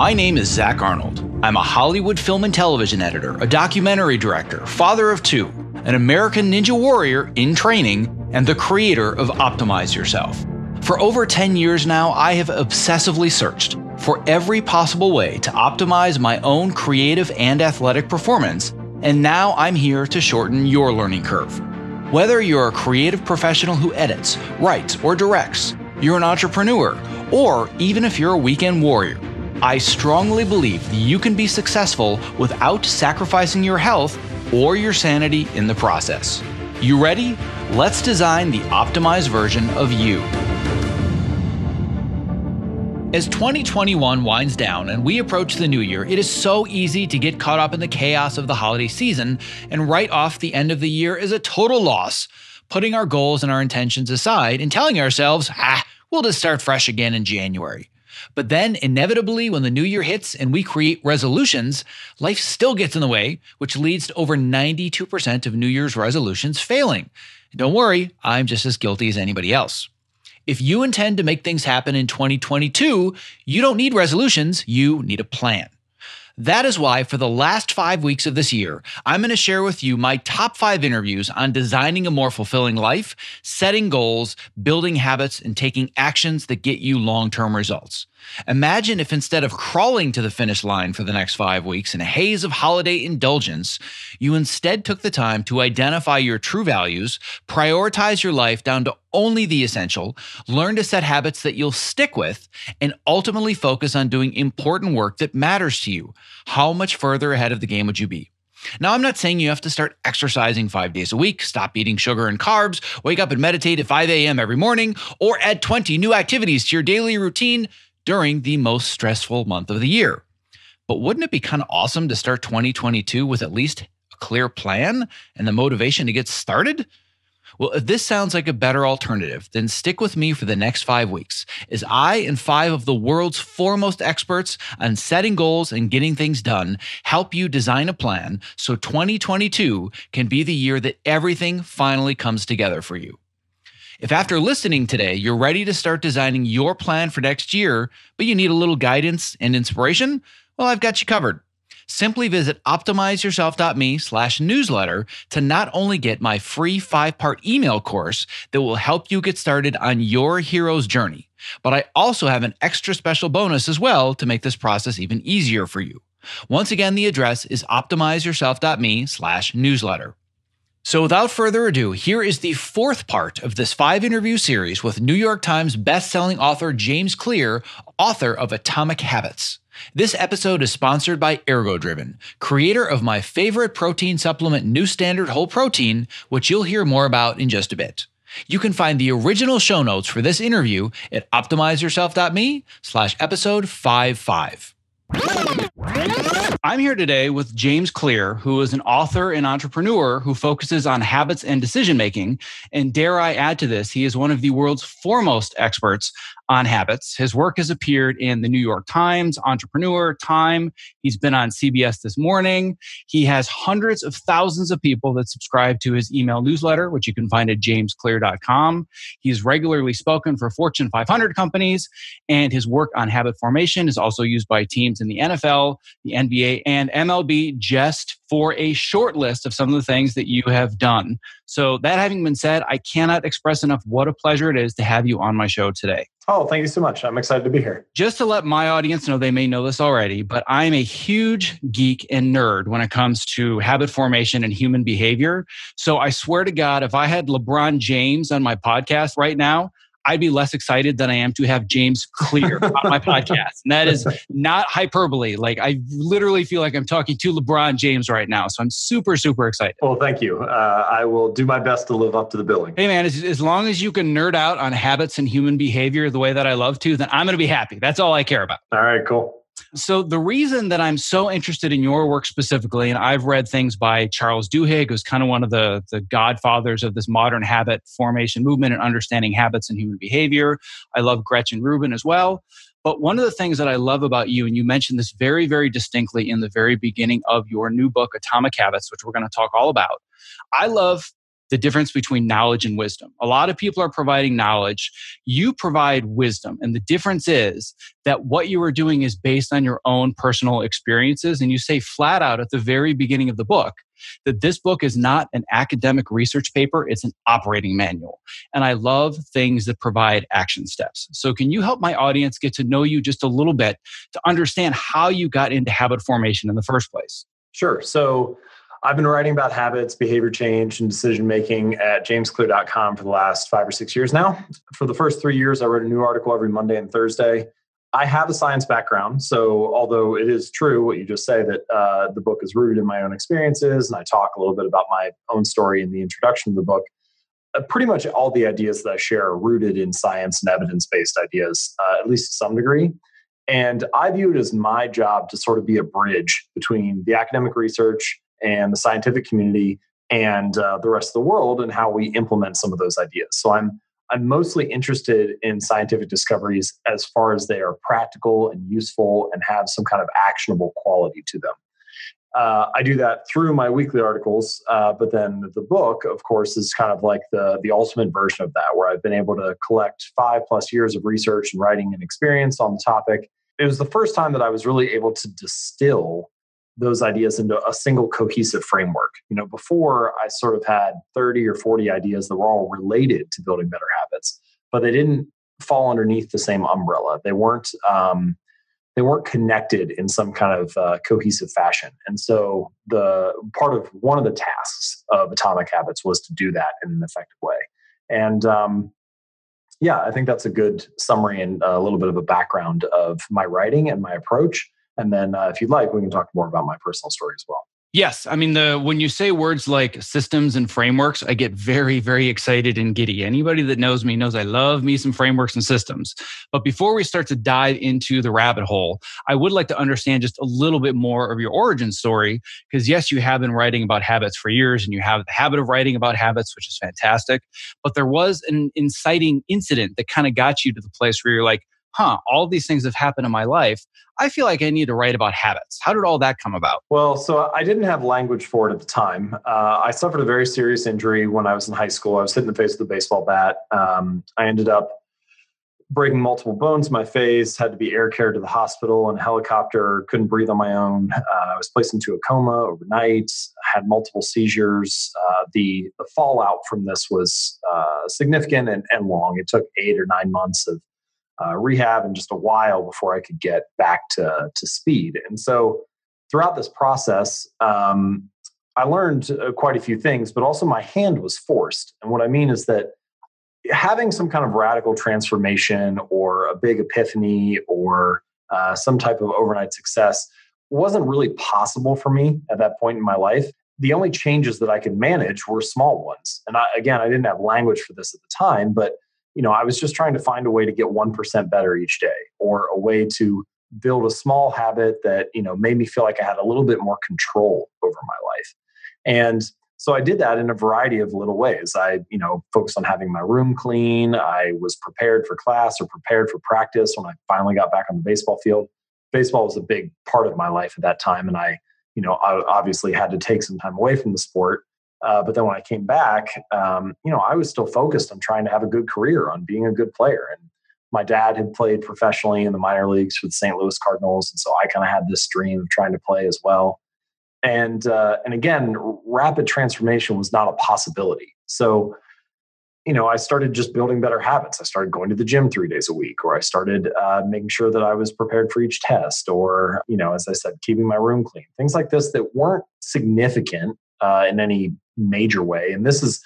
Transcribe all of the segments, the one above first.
My name is Zack Arnold. I'm a Hollywood film and television editor, a documentary director, father of two, an American Ninja Warrior in training, and the creator of Optimize Yourself. For over 10 years now, I have obsessively searched for every possible way to optimize my own creative and athletic performance, and now I'm here to shorten your learning curve. Whether you're a creative professional who edits, writes, or directs, you're an entrepreneur, or even if you're a weekend warrior, I strongly believe that you can be successful without sacrificing your health or your sanity in the process. You ready? Let's design the optimized version of you. As 2021 winds down and we approach the new year, it is so easy to get caught up in the chaos of the holiday season and write off the end of the year as a total loss, putting our goals and our intentions aside and telling ourselves, ah, we'll just start fresh again in January. But then, inevitably, when the new year hits and we create resolutions, life still gets in the way, which leads to over 92% of New Year's resolutions failing. Don't worry, I'm just as guilty as anybody else. If you intend to make things happen in 2022, you don't need resolutions, you need a plan. That is why, for the last five weeks of this year, I'm going to share with you my top five interviews on designing a more fulfilling life, setting goals, building habits, and taking actions that get you long term results. Imagine if instead of crawling to the finish line for the next five weeks in a haze of holiday indulgence, you instead took the time to identify your true values, prioritize your life down to only the essential, learn to set habits that you'll stick with, and ultimately focus on doing important work that matters to you. How much further ahead of the game would you be? Now, I'm not saying you have to start exercising five days a week, stop eating sugar and carbs, wake up and meditate at 5 a.m. every morning, or add 20 new activities to your daily routine during the most stressful month of the year. But wouldn't it be kind of awesome to start 2022 with at least a clear plan and the motivation to get started? Well, if this sounds like a better alternative, then stick with me for the next five weeks as I and five of the world's foremost experts on setting goals and getting things done help you design a plan so 2022 can be the year that everything finally comes together for you. If after listening today, you're ready to start designing your plan for next year, but you need a little guidance and inspiration, well, I've got you covered. Simply visit optimizeyourself.me slash newsletter to not only get my free five part email course that will help you get started on your hero's journey, but I also have an extra special bonus as well to make this process even easier for you. Once again, the address is optimizeyourself.me slash newsletter. So, without further ado, here is the fourth part of this five interview series with New York Times bestselling author James Clear, author of Atomic Habits. This episode is sponsored by Ergodriven, creator of my favorite protein supplement, New Standard Whole Protein, which you'll hear more about in just a bit. You can find the original show notes for this interview at optimizeyourself.me slash episode 55. I'm here today with James Clear, who is an author and entrepreneur who focuses on habits and decision making. And dare I add to this, he is one of the world's foremost experts on habits. His work has appeared in the New York Times, Entrepreneur, Time. He's been on CBS This Morning. He has hundreds of thousands of people that subscribe to his email newsletter, which you can find at jamesclear.com. He's regularly spoken for Fortune 500 companies, and his work on habit formation is also used by teams in the NFL, the NBA, and MLB just for a short list of some of the things that you have done. So, that having been said, I cannot express enough what a pleasure it is to have you on my show today. Oh, thank you so much. I'm excited to be here. Just to let my audience know, they may know this already, but I'm a huge geek and nerd when it comes to habit formation and human behavior. So I swear to God, if I had LeBron James on my podcast right now, I'd be less excited than I am to have James Clear on my podcast. And that is not hyperbole. Like I literally feel like I'm talking to LeBron James right now. So I'm super, super excited. Well, thank you. Uh, I will do my best to live up to the billing. Hey, man, as, as long as you can nerd out on habits and human behavior the way that I love to, then I'm going to be happy. That's all I care about. All right, cool. So, the reason that I'm so interested in your work specifically, and I've read things by Charles Duhigg, who's kind of one of the, the godfathers of this modern habit formation movement and understanding habits and human behavior. I love Gretchen Rubin as well. But one of the things that I love about you, and you mentioned this very, very distinctly in the very beginning of your new book, Atomic Habits, which we're going to talk all about. I love the difference between knowledge and wisdom. A lot of people are providing knowledge. You provide wisdom. And the difference is that what you are doing is based on your own personal experiences. And you say flat out at the very beginning of the book that this book is not an academic research paper, it's an operating manual. And I love things that provide action steps. So, can you help my audience get to know you just a little bit to understand how you got into habit formation in the first place? Sure. So, I've been writing about habits, behavior change, and decision making at jamesclear.com for the last five or six years now. For the first three years, I wrote a new article every Monday and Thursday. I have a science background, so although it is true what you just say that uh, the book is rooted in my own experiences, and I talk a little bit about my own story in the introduction of the book, uh, pretty much all the ideas that I share are rooted in science and evidence based ideas, uh, at least to some degree. And I view it as my job to sort of be a bridge between the academic research and the scientific community and uh, the rest of the world and how we implement some of those ideas. So I'm I'm mostly interested in scientific discoveries as far as they are practical and useful and have some kind of actionable quality to them. Uh, I do that through my weekly articles, uh, but then the book, of course, is kind of like the the ultimate version of that, where I've been able to collect five plus years of research and writing and experience on the topic. It was the first time that I was really able to distill those ideas into a single cohesive framework. You know, before I sort of had 30 or 40 ideas that were all related to building better habits, but they didn't fall underneath the same umbrella. They weren't um, they weren't connected in some kind of uh, cohesive fashion. And so the part of one of the tasks of Atomic Habits was to do that in an effective way. And um, yeah, I think that's a good summary and a little bit of a background of my writing and my approach. And then uh, if you'd like, we can talk more about my personal story as well. Yes, I mean the when you say words like systems and frameworks, I get very very excited and giddy. Anybody that knows me knows I love me some frameworks and systems. But before we start to dive into the rabbit hole, I would like to understand just a little bit more of your origin story because yes, you have been writing about habits for years and you have the habit of writing about habits, which is fantastic, but there was an inciting incident that kind of got you to the place where you're like, huh, all these things have happened in my life. I feel like I need to write about habits. How did all that come about? Well, so I didn't have language for it at the time. Uh, I suffered a very serious injury when I was in high school. I was hit in the face with a baseball bat. Um, I ended up breaking multiple bones in my face, had to be air carried to the hospital in a helicopter, couldn't breathe on my own. Uh, I was placed into a coma overnight, had multiple seizures. Uh, the, the fallout from this was uh, significant and, and long. It took eight or nine months of uh, rehab and just a while before I could get back to, to speed. And so throughout this process, um, I learned uh, quite a few things, but also my hand was forced. And what I mean is that having some kind of radical transformation or a big epiphany or uh, some type of overnight success wasn't really possible for me at that point in my life. The only changes that I could manage were small ones. And I, again, I didn't have language for this at the time, but you know, I was just trying to find a way to get 1% better each day or a way to build a small habit that, you know, made me feel like I had a little bit more control over my life. And so I did that in a variety of little ways. I, you know, focused on having my room clean. I was prepared for class or prepared for practice when I finally got back on the baseball field. Baseball was a big part of my life at that time. And I, you know, I obviously had to take some time away from the sport uh, but then when I came back, um, you know, I was still focused on trying to have a good career, on being a good player. And my dad had played professionally in the minor leagues for the St. Louis Cardinals, and so I kind of had this dream of trying to play as well. And uh, and again, rapid transformation was not a possibility. So, you know, I started just building better habits. I started going to the gym three days a week, or I started uh, making sure that I was prepared for each test, or you know, as I said, keeping my room clean. Things like this that weren't significant uh, in any major way. And this is,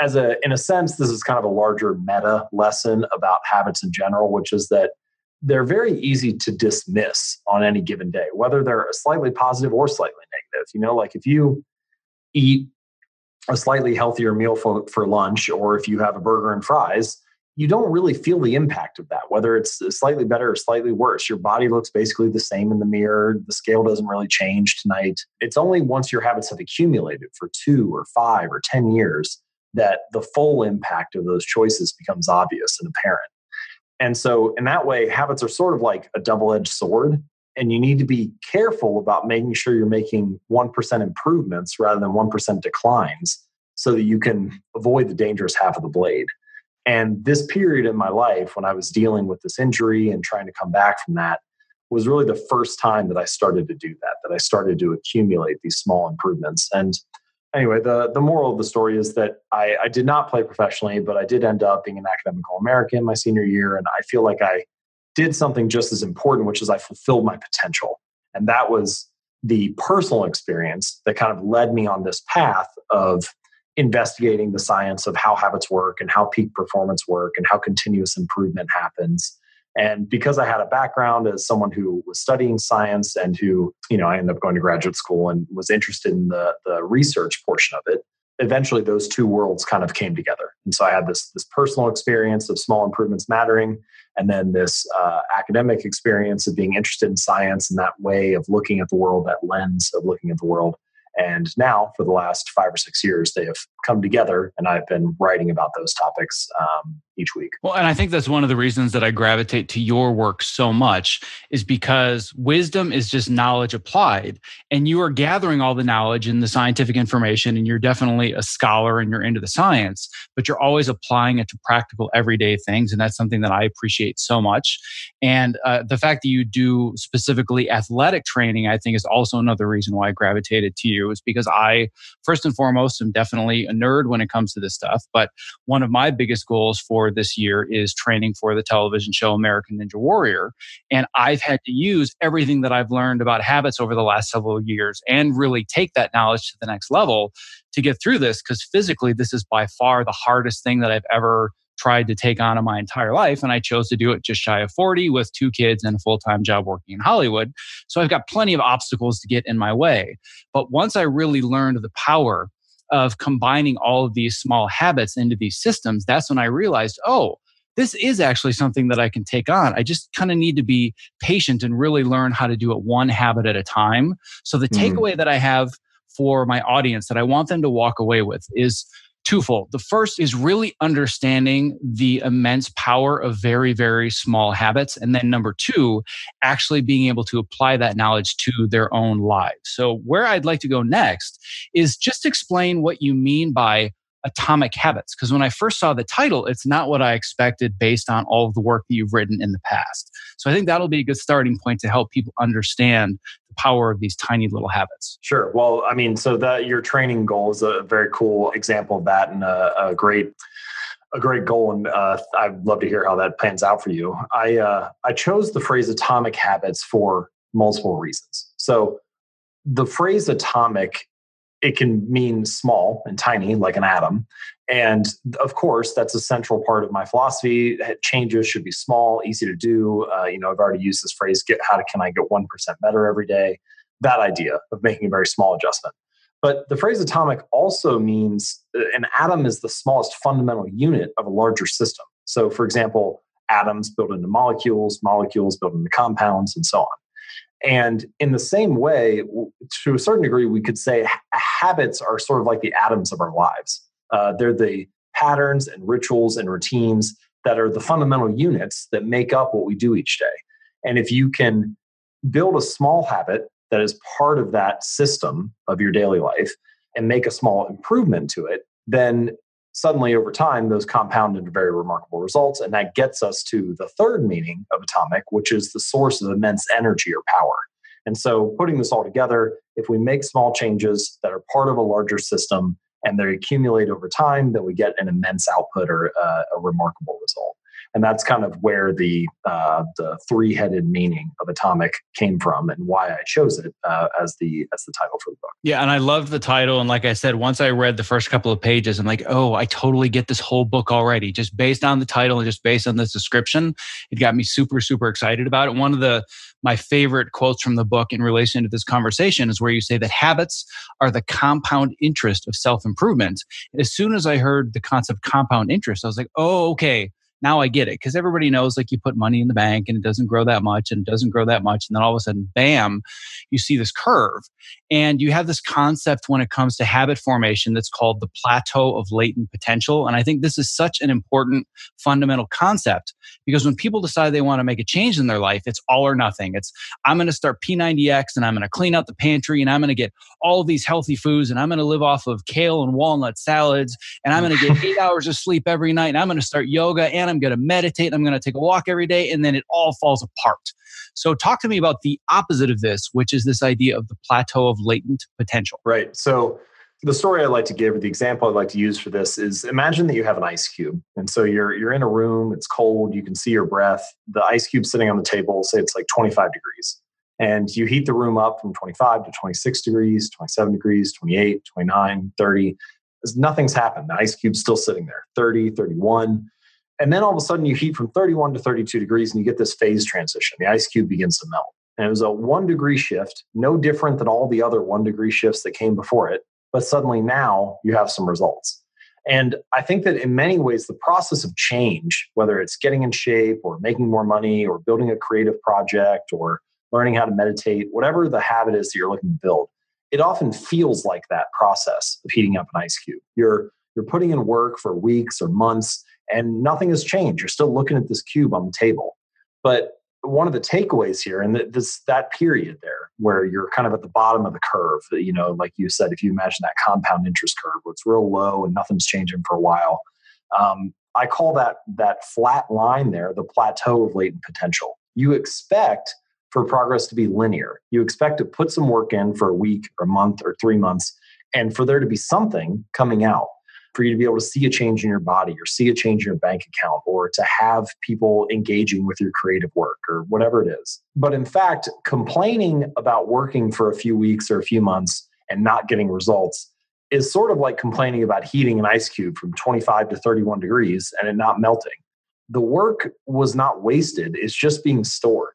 as a in a sense, this is kind of a larger meta lesson about habits in general, which is that they're very easy to dismiss on any given day, whether they're slightly positive or slightly negative. You know, like if you eat a slightly healthier meal for, for lunch, or if you have a burger and fries, you don't really feel the impact of that, whether it's uh, slightly better or slightly worse. Your body looks basically the same in the mirror. The scale doesn't really change tonight. It's only once your habits have accumulated for two or five or 10 years that the full impact of those choices becomes obvious and apparent. And so, in that way, habits are sort of like a double edged sword. And you need to be careful about making sure you're making 1% improvements rather than 1% declines so that you can avoid the dangerous half of the blade. And this period in my life when I was dealing with this injury and trying to come back from that was really the first time that I started to do that, that I started to accumulate these small improvements. And anyway, the, the moral of the story is that I, I did not play professionally, but I did end up being an academic All American my senior year. And I feel like I did something just as important, which is I fulfilled my potential. And that was the personal experience that kind of led me on this path of investigating the science of how habits work and how peak performance work and how continuous improvement happens and because I had a background as someone who was studying science and who, you know, I ended up going to graduate school and was interested in the, the research portion of it, eventually those two worlds kind of came together. And so I had this, this personal experience of small improvements mattering, and then this uh, academic experience of being interested in science and that way of looking at the world, that lens of looking at the world. And now, for the last five or six years, they have come together, and I've been writing about those topics um, each week. Well, and I think that's one of the reasons that I gravitate to your work so much is because wisdom is just knowledge applied. And you are gathering all the knowledge and the scientific information, and you're definitely a scholar and you're into the science, but you're always applying it to practical everyday things. And that's something that I appreciate so much. And uh, the fact that you do specifically athletic training, I think, is also another reason why I gravitated to you, is because I, first and foremost, am definitely nerd when it comes to this stuff. But one of my biggest goals for this year is training for the television show American Ninja Warrior. And I've had to use everything that I've learned about habits over the last several years and really take that knowledge to the next level to get through this because physically, this is by far the hardest thing that I've ever tried to take on in my entire life. And I chose to do it just shy of 40 with two kids and a full time job working in Hollywood. So I've got plenty of obstacles to get in my way. But once I really learned the power of combining all of these small habits into these systems, that's when I realized, oh, this is actually something that I can take on. I just kind of need to be patient and really learn how to do it one habit at a time. So, the mm-hmm. takeaway that I have for my audience that I want them to walk away with is twofold. The first is really understanding the immense power of very, very small habits. And then number two, actually being able to apply that knowledge to their own lives. So, where I'd like to go next is just explain what you mean by atomic habits because when i first saw the title it's not what i expected based on all of the work that you've written in the past so i think that'll be a good starting point to help people understand power of these tiny little habits. Sure. Well, I mean, so that your training goal is a very cool example of that and a, a great a great goal, and uh, I'd love to hear how that pans out for you. I uh, I chose the phrase atomic habits for multiple reasons. So, the phrase atomic it can mean small and tiny, like an atom, and of course, that's a central part of my philosophy. Changes should be small, easy to do. Uh, you know, I've already used this phrase: "Get how can I get one percent better every day?" That idea of making a very small adjustment. But the phrase atomic also means uh, an atom is the smallest fundamental unit of a larger system. So, for example, atoms build into molecules, molecules build into compounds, and so on. And in the same way, to a certain degree, we could say habits are sort of like the atoms of our lives. Uh, they're the patterns and rituals and routines that are the fundamental units that make up what we do each day. And if you can build a small habit that is part of that system of your daily life and make a small improvement to it, then suddenly over time those compound into very remarkable results. And that gets us to the third meaning of atomic, which is the source of immense energy or power. And so putting this all together, if we make small changes that are part of a larger system, and they accumulate over time, then we get an immense output or uh, a remarkable result. And that's kind of where the uh, the three headed meaning of atomic came from, and why I chose it uh, as the as the title for the book. Yeah, and I loved the title. And like I said, once I read the first couple of pages, I'm like, oh, I totally get this whole book already, just based on the title and just based on this description. It got me super super excited about it. One of the my favorite quotes from the book in relation to this conversation is where you say that habits are the compound interest of self improvement. As soon as I heard the concept compound interest, I was like, oh, okay, now I get it. Because everybody knows like you put money in the bank and it doesn't grow that much and it doesn't grow that much. And then all of a sudden, bam, you see this curve. And you have this concept when it comes to habit formation that's called the plateau of latent potential. And I think this is such an important fundamental concept because when people decide they want to make a change in their life, it's all or nothing. It's I'm going to start P90X and I'm going to clean out the pantry and I'm going to get all of these healthy foods and I'm going to live off of kale and walnut salads and I'm going to get eight hours of sleep every night and I'm going to start yoga and I'm going to meditate I'm going to take a walk every day. And then it all falls apart. So, talk to me about the opposite of this, which is this idea of the plateau of latent potential. Right. So, the story I like to give, or the example I'd like to use for this, is imagine that you have an ice cube, and so you're you're in a room. It's cold. You can see your breath. The ice cube sitting on the table. Say it's like 25 degrees, and you heat the room up from 25 to 26 degrees, 27 degrees, 28, 29, 30. Nothing's happened. The ice cube's still sitting there. 30, 31. And then all of a sudden you heat from 31 to 32 degrees and you get this phase transition. The ice cube begins to melt. And it was a one degree shift, no different than all the other one degree shifts that came before it. But suddenly now you have some results. And I think that in many ways, the process of change, whether it's getting in shape or making more money or building a creative project or learning how to meditate, whatever the habit is that you're looking to build, it often feels like that process of heating up an ice cube. You're, you're putting in work for weeks or months and nothing has changed. You're still looking at this cube on the table. But one of the takeaways here, and this that period there where you're kind of at the bottom of the curve, you know, like you said, if you imagine that compound interest curve where it's real low and nothing's changing for a while, um, I call that that flat line there the plateau of latent potential. You expect for progress to be linear. You expect to put some work in for a week or a month or three months, and for there to be something coming out for you to be able to see a change in your body or see a change in your bank account or to have people engaging with your creative work or whatever it is. But in fact, complaining about working for a few weeks or a few months and not getting results is sort of like complaining about heating an ice cube from 25 to 31 degrees and it not melting. The work was not wasted, it's just being stored.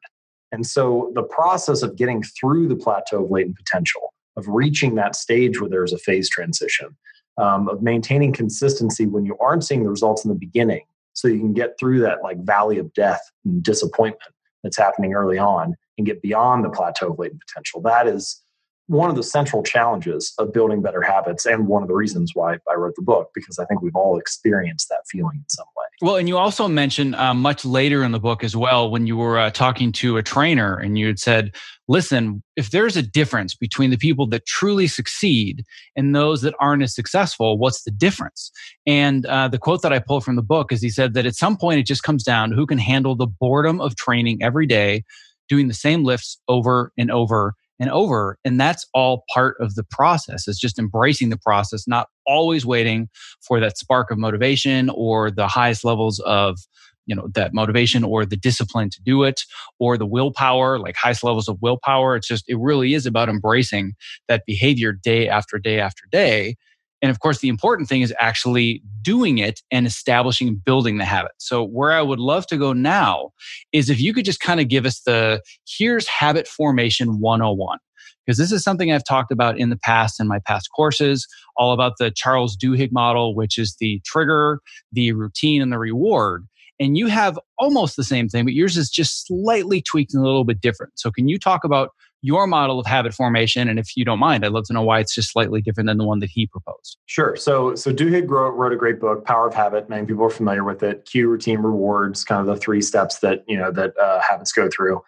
And so the process of getting through the plateau of latent potential, of reaching that stage where there's a phase transition, um, of maintaining consistency when you aren't seeing the results in the beginning so you can get through that like valley of death and disappointment that's happening early on and get beyond the plateau of latent potential. That is one of the central challenges of building better habits and one of the reasons why I wrote the book because I think we've all experienced that feeling in some way. Well, and you also mentioned uh, much later in the book as well when you were uh, talking to a trainer and you had said, listen, if there's a difference between the people that truly succeed and those that aren't as successful, what's the difference? And uh, the quote that I pulled from the book is he said that at some point it just comes down to who can handle the boredom of training every day, doing the same lifts over and over and over. And that's all part of the process. It's just embracing the process, not always waiting for that spark of motivation or the highest levels of you know that motivation or the discipline to do it or the willpower like highest levels of willpower it's just it really is about embracing that behavior day after day after day and of course, the important thing is actually doing it and establishing and building the habit. So, where I would love to go now is if you could just kind of give us the here's habit formation 101. Because this is something I've talked about in the past in my past courses, all about the Charles Duhigg model, which is the trigger, the routine, and the reward. And you have almost the same thing, but yours is just slightly tweaked and a little bit different. So, can you talk about your model of habit formation. And if you don't mind, I'd love to know why it's just slightly different than the one that he proposed. Sure. So, so Duhigg wrote, wrote a great book, Power of Habit. Many people are familiar with it. Cue, routine, rewards, kind of the three steps that you know that uh, habits go through.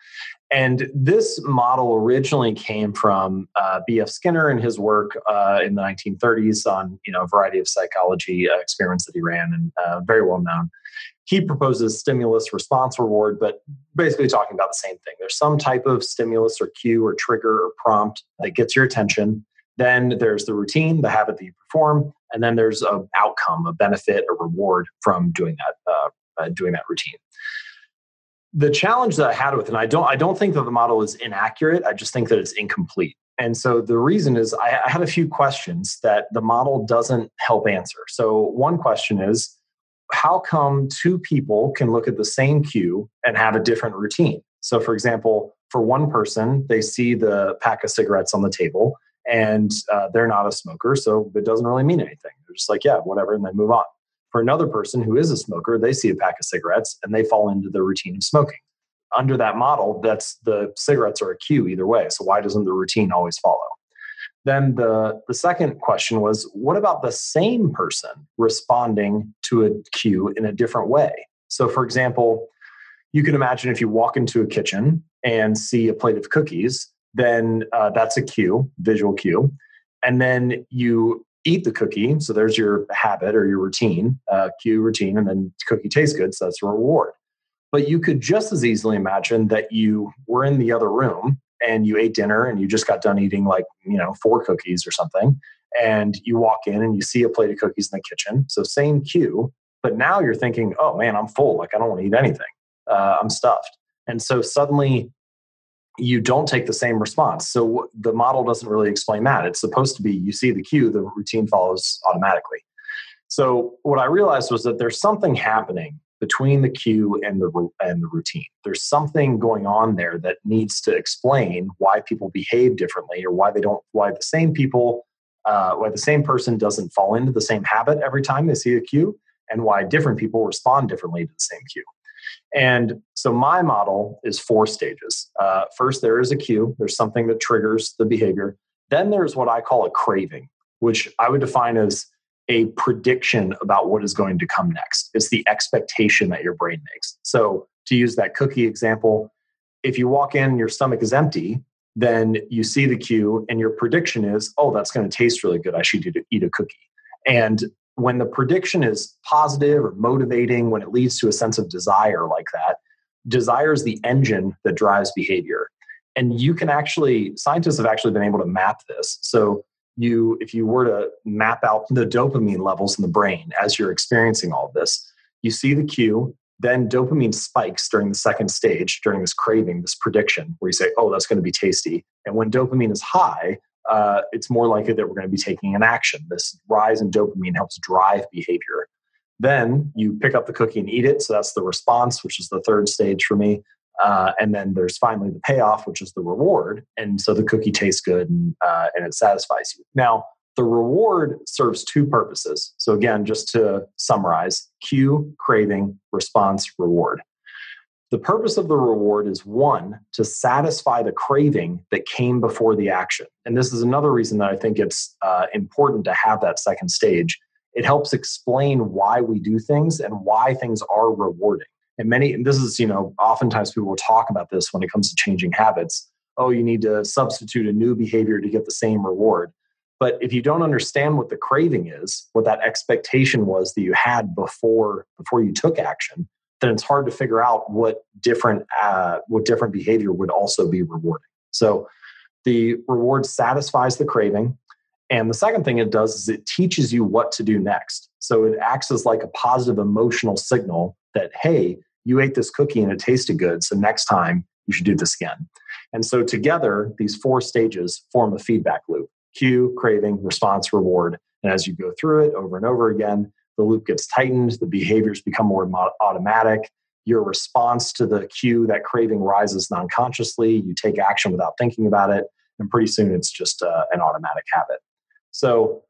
And this model originally came from uh, B.F. Skinner and his work uh, in the 1930s on you know a variety of psychology uh, experiments that he ran and uh, very well known he proposes stimulus response reward, but basically talking about the same thing. There's some type of stimulus or cue or trigger or prompt that gets your attention. Then there's the routine, the habit that you perform, and then there's a outcome, a benefit, a reward from doing that, uh, uh, doing that routine. The challenge that I had with it, and I don't, I don't think that the model is inaccurate. I just think that it's incomplete. And so the reason is I, I had a few questions that the model doesn't help answer. So one question is, how come two people can look at the same cue and have a different routine? So, for example, for one person, they see the pack of cigarettes on the table and uh, they're not a smoker, so it doesn't really mean anything. They're just like, yeah, whatever, and they move on. For another person who is a smoker, they see a pack of cigarettes and they fall into the routine of smoking. Under that model, that's the cigarettes are a cue either way. So why doesn't the routine always follow? then the, the second question was what about the same person responding to a cue in a different way? So, for example, you can imagine if you walk into a kitchen and see a plate of cookies, then uh, that's a cue, visual cue. And then you eat the cookie. So there's your habit or your routine, uh, cue routine, and then cookie tastes good. So that's a reward. But you could just as easily imagine that you were in the other room and you ate dinner and you just got done eating like, you know, four cookies or something. And you walk in and you see a plate of cookies in the kitchen. So same cue, but now you're thinking, oh man, I'm full. Like I don't want to eat anything. Uh, I'm stuffed. And so suddenly you don't take the same response. So the model doesn't really explain that. It's supposed to be you see the cue, the routine follows automatically. So what I realized was that there's something happening between the cue and the and the routine. There's something going on there that needs to explain why people behave differently or why they don't why the same people uh, why the same person doesn't fall into the same habit every time they see a cue and why different people respond differently to the same cue. And so my model is four stages. Uh, first, there is a cue, there's something that triggers the behavior. Then there's what I call a craving, which I would define as a prediction about what is going to come next. It's the expectation that your brain makes. So, to use that cookie example, if you walk in and your stomach is empty, then you see the cue and your prediction is, oh, that's going to taste really good. I should eat a cookie. And when the prediction is positive or motivating, when it leads to a sense of desire like that, desire is the engine that drives behavior. And you can actually, scientists have actually been able to map this. So, you, if you were to map out the dopamine levels in the brain as you're experiencing all this, you see the cue, then dopamine spikes during the second stage, during this craving, this prediction, where you say, oh, that's going to be tasty. And when dopamine is high, uh, it's more likely that we're going to be taking an action. This rise in dopamine helps drive behavior. Then you pick up the cookie and eat it. So that's the response, which is the third stage for me. Uh, and then there's finally the payoff, which is the reward. And so the cookie tastes good and, uh, and it satisfies you. Now, the reward serves two purposes. So, again, just to summarize cue, craving, response, reward. The purpose of the reward is one, to satisfy the craving that came before the action. And this is another reason that I think it's uh, important to have that second stage. It helps explain why we do things and why things are rewarding. And many, and this is, you know, oftentimes people will talk about this when it comes to changing habits. Oh, you need to substitute a new behavior to get the same reward. But if you don't understand what the craving is, what that expectation was that you had before before you took action, then it's hard to figure out what different uh, what different behavior would also be rewarding. So the reward satisfies the craving. And the second thing it does is it teaches you what to do next. So it acts as like a positive emotional signal that, hey, you ate this cookie and it tasted good. So next time you should do this again. And so together, these four stages form a feedback loop cue, craving, response, reward. And as you go through it over and over again, the loop gets tightened, the behaviors become more automatic. Your response to the cue, that craving rises non consciously. You take action without thinking about it. And pretty soon it's just uh, an automatic habit. So,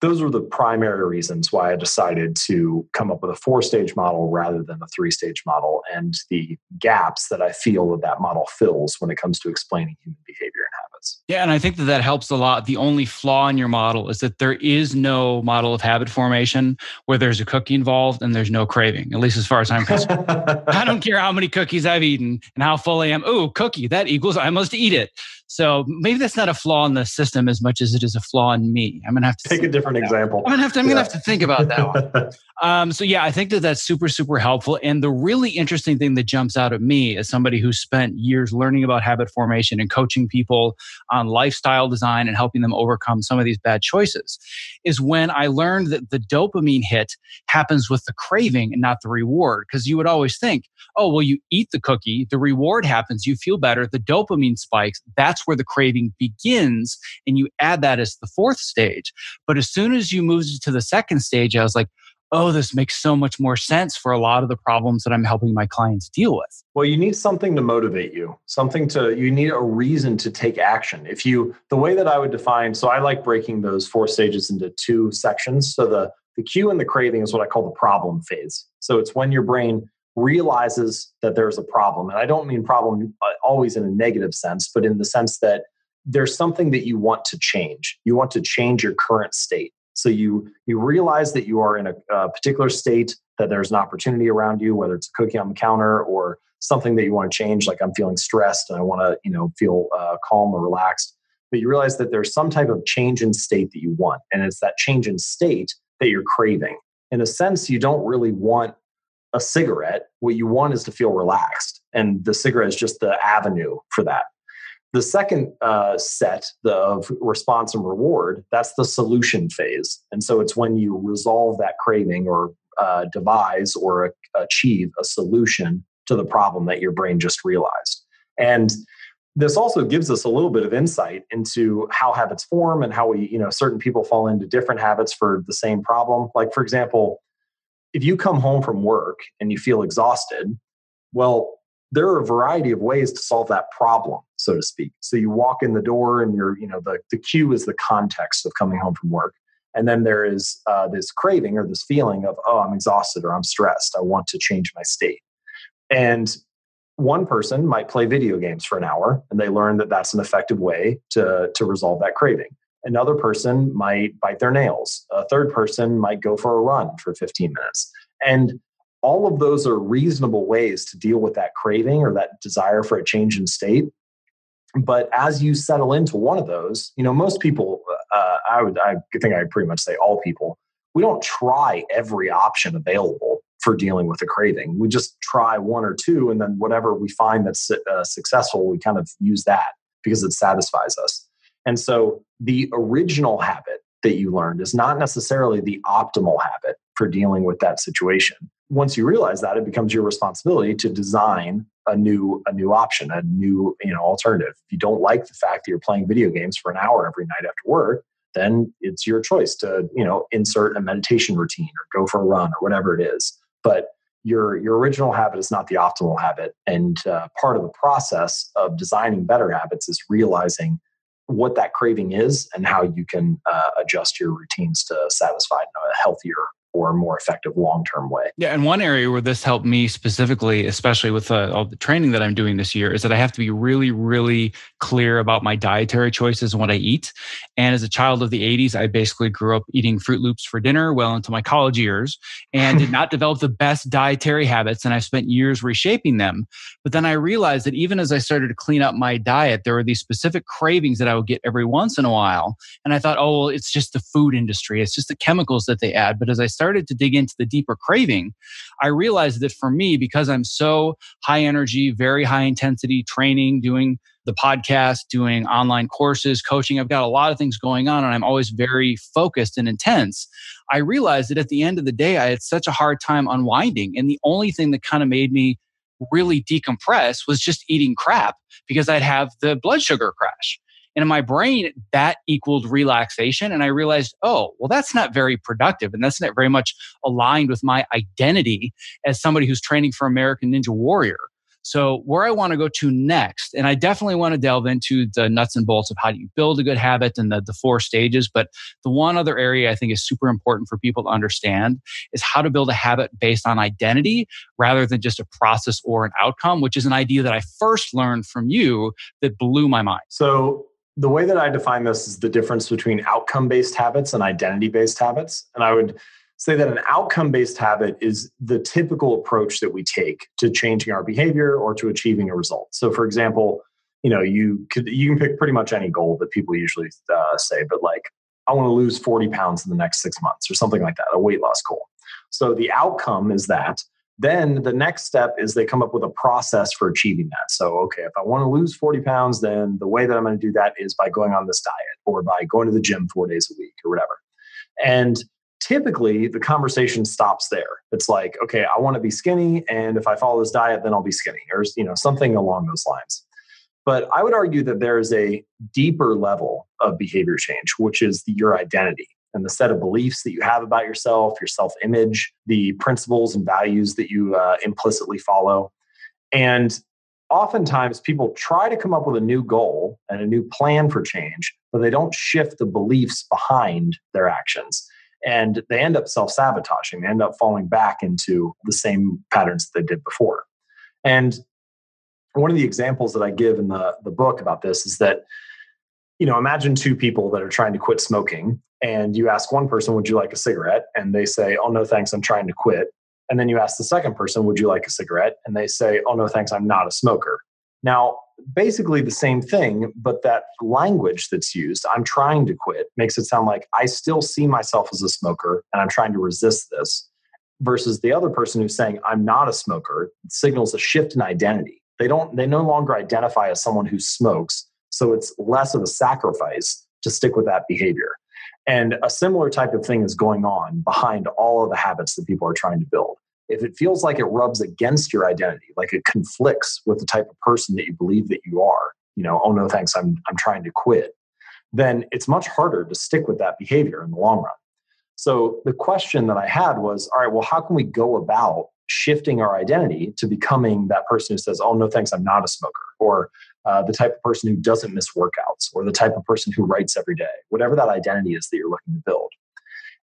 those were the primary reasons why I decided to come up with a four stage model rather than a three stage model and the gaps that I feel that that model fills when it comes to explaining human behavior and habits. Yeah, and I think that that helps a lot. The only flaw in your model is that there is no model of habit formation where there's a cookie involved and there's no craving, at least as far as I'm concerned. I don't care how many cookies I've eaten and how full I am. Oh, cookie, that equals I must eat it. So maybe that's not a flaw in the system as much as it is a flaw in me. I'm gonna have to take a different example. I'm gonna have to. I'm yeah. gonna have to think about that one. um, so yeah, I think that that's super super helpful. And the really interesting thing that jumps out at me as somebody who spent years learning about habit formation and coaching people on lifestyle design and helping them overcome some of these bad choices, is when I learned that the dopamine hit happens with the craving and not the reward. Because you would always think, oh well, you eat the cookie, the reward happens, you feel better, the dopamine spikes. That's where the craving begins. And you add that as the fourth stage. But as soon as you move to the second stage, I was like, oh, this makes so much more sense for a lot of the problems that I'm helping my clients deal with. Well, you need something to motivate you, something to, you need a reason to take action. If you, the way that I would define, so I like breaking those four stages into two sections. So the, the cue and the craving is what I call the problem phase. So it's when your brain realizes that there's a problem. And I don't mean problem uh, always in a negative sense, but in the sense that there's something that you want to change. You want to change your current state. So you you realize that you are in a, a particular state, that there's an opportunity around you, whether it's a cookie on the counter or something that you want to change. Like I'm feeling stressed and I want to you know feel uh, calm or relaxed. But you realize that there's some type of change in state that you want, and it's that change in state that you're craving. In a sense, you don't really want a cigarette. What you want is to feel relaxed, and the cigarette is just the avenue for that. The second uh, set of response and reward, that's the solution phase. And so it's when you resolve that craving or uh, devise or achieve a solution to the problem that your brain just realized. And this also gives us a little bit of insight into how habits form and how we, you know, certain people fall into different habits for the same problem. Like, for example, if you come home from work and you feel exhausted, well, there are a variety of ways to solve that problem, so to speak. So you walk in the door and you're, you know, the, the cue is the context of coming home from work. And then there is uh, this craving or this feeling of, oh, I'm exhausted or I'm stressed. I want to change my state. And one person might play video games for an hour and they learn that that's an effective way to, to resolve that craving. Another person might bite their nails. A third person might go for a run for 15 minutes. And all of those are reasonable ways to deal with that craving or that desire for a change in state. But as you settle into one of those you know most people uh, i would i think i pretty much say all people we don't try every option available for dealing with a craving. We just try one or two and then whatever we find that's uh, successful we kind of use that because it satisfies us. And so the original habit that you learned is not necessarily the optimal habit for dealing with that situation once you realize that it becomes your responsibility to design a new a new option a new you know alternative. If you don't like the fact that you're playing video games for an hour every night after work then it's your choice to you know insert a meditation routine or go for a run or whatever it is. But your your original habit is not the optimal habit. And uh, part of the process of designing better habits is realizing what that craving is and how you can uh, adjust your routines to satisfy a healthier or more effective long term way. Yeah. And one area where this helped me specifically, especially with uh, all the training that I'm doing this year, is that I have to be really, really clear about my dietary choices and what I eat. And as a child of the 80s, I basically grew up eating Froot Loops for dinner well into my college years and did not develop the best dietary habits. And I spent years reshaping them. But then I realized that even as I started to clean up my diet, there were these specific cravings that I would get every once in a while. And I thought, oh, well, it's just the food industry, it's just the chemicals that they add. But as I started to dig into the deeper craving, I realized that for me, because I'm so high energy, very high intensity training, doing the podcast, doing online courses, coaching, I've got a lot of things going on and I'm always very focused and intense. I realized that at the end of the day, I had such a hard time unwinding. And the only thing that kind of made me really decompress was just eating crap because I'd have the blood sugar crash. And in my brain, that equaled relaxation. And I realized, oh, well, that's not very productive. And that's not very much aligned with my identity as somebody who's training for American Ninja Warrior. So, where I want to go to next, and I definitely want to delve into the nuts and bolts of how do you build a good habit and the, the four stages. But the one other area I think is super important for people to understand is how to build a habit based on identity rather than just a process or an outcome, which is an idea that I first learned from you that blew my mind. So, the way that I define this is the difference between outcome based habits and identity based habits. And I would say that an outcome based habit is the typical approach that we take to changing our behavior or to achieving a result. So, for example, you know, you could you can pick pretty much any goal that people usually uh, say, but like I want to lose 40 pounds in the next six months or something like that, a weight loss goal. So the outcome is that then the next step is they come up with a process for achieving that. So, okay, if I want to lose 40 pounds, then the way that I'm going to do that is by going on this diet or by going to the gym four days a week or whatever. And typically the conversation stops there. It's like, okay, I want to be skinny. And if I follow this diet, then I'll be skinny or, you know, something along those lines. But I would argue that there is a deeper level of behavior change, which is your identity and the set of beliefs that you have about yourself, your self image, the principles and values that you uh, implicitly follow. And oftentimes people try to come up with a new goal and a new plan for change, but they don't shift the beliefs behind their actions. And they end up self sabotaging, they end up falling back into the same patterns that they did before. And one of the examples that I give in the, the book about this is that you know, imagine two people that are trying to quit smoking, and you ask one person, Would you like a cigarette? And they say, Oh, no, thanks, I'm trying to quit. And then you ask the second person, Would you like a cigarette? And they say, Oh, no, thanks, I'm not a smoker. Now, basically the same thing, but that language that's used, I'm trying to quit, makes it sound like I still see myself as a smoker and I'm trying to resist this, versus the other person who's saying, I'm not a smoker, signals a shift in identity. They don't, they no longer identify as someone who smokes. So it's less of a sacrifice to stick with that behavior. And a similar type of thing is going on behind all of the habits that people are trying to build if it feels like it rubs against your identity, like it conflicts with the type of person that you believe that you are, you know, oh no thanks, I'm I'm trying to quit, then it's much harder to stick with that behavior in the long run. So the question that I had was, all right, well, how can we go about shifting our identity to becoming that person who says, oh no thanks, I'm not a smoker, or uh, the type of person who doesn't miss workouts, or the type of person who writes every day, whatever that identity is that you're looking to build.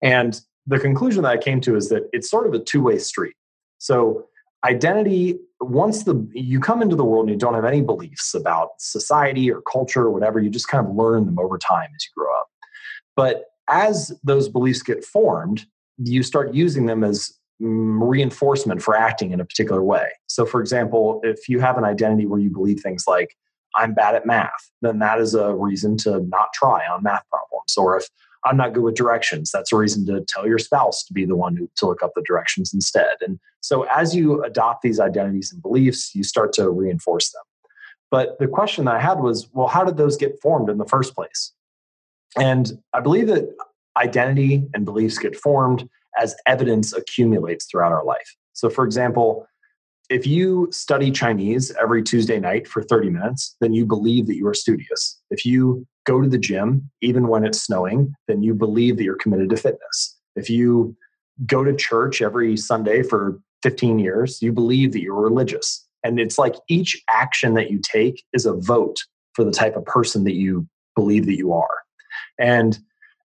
And the conclusion that I came to is that it's sort of a two way street. So, identity, once the you come into the world and you don't have any beliefs about society or culture or whatever, you just kind of learn them over time as you grow up. But as those beliefs get formed, you start using them as reinforcement for acting in a particular way. So, for example, if you have an identity where you believe things like, I'm bad at math, then that is a reason to not try on math problems. Or if I'm not good with directions. That's a reason to tell your spouse to be the one who, to look up the directions instead. And so as you adopt these identities and beliefs, you start to reinforce them. But the question that I had was, well, how did those get formed in the first place? And I believe that identity and beliefs get formed as evidence accumulates throughout our life. So, for example, if you study Chinese every Tuesday night for 30 minutes, then you believe that you are studious. If you go to the gym, even when it's snowing, then you believe that you're committed to fitness. If you go to church every Sunday for 15 years, you believe that you're religious. And it's like each action that you take is a vote for the type of person that you believe that you are. And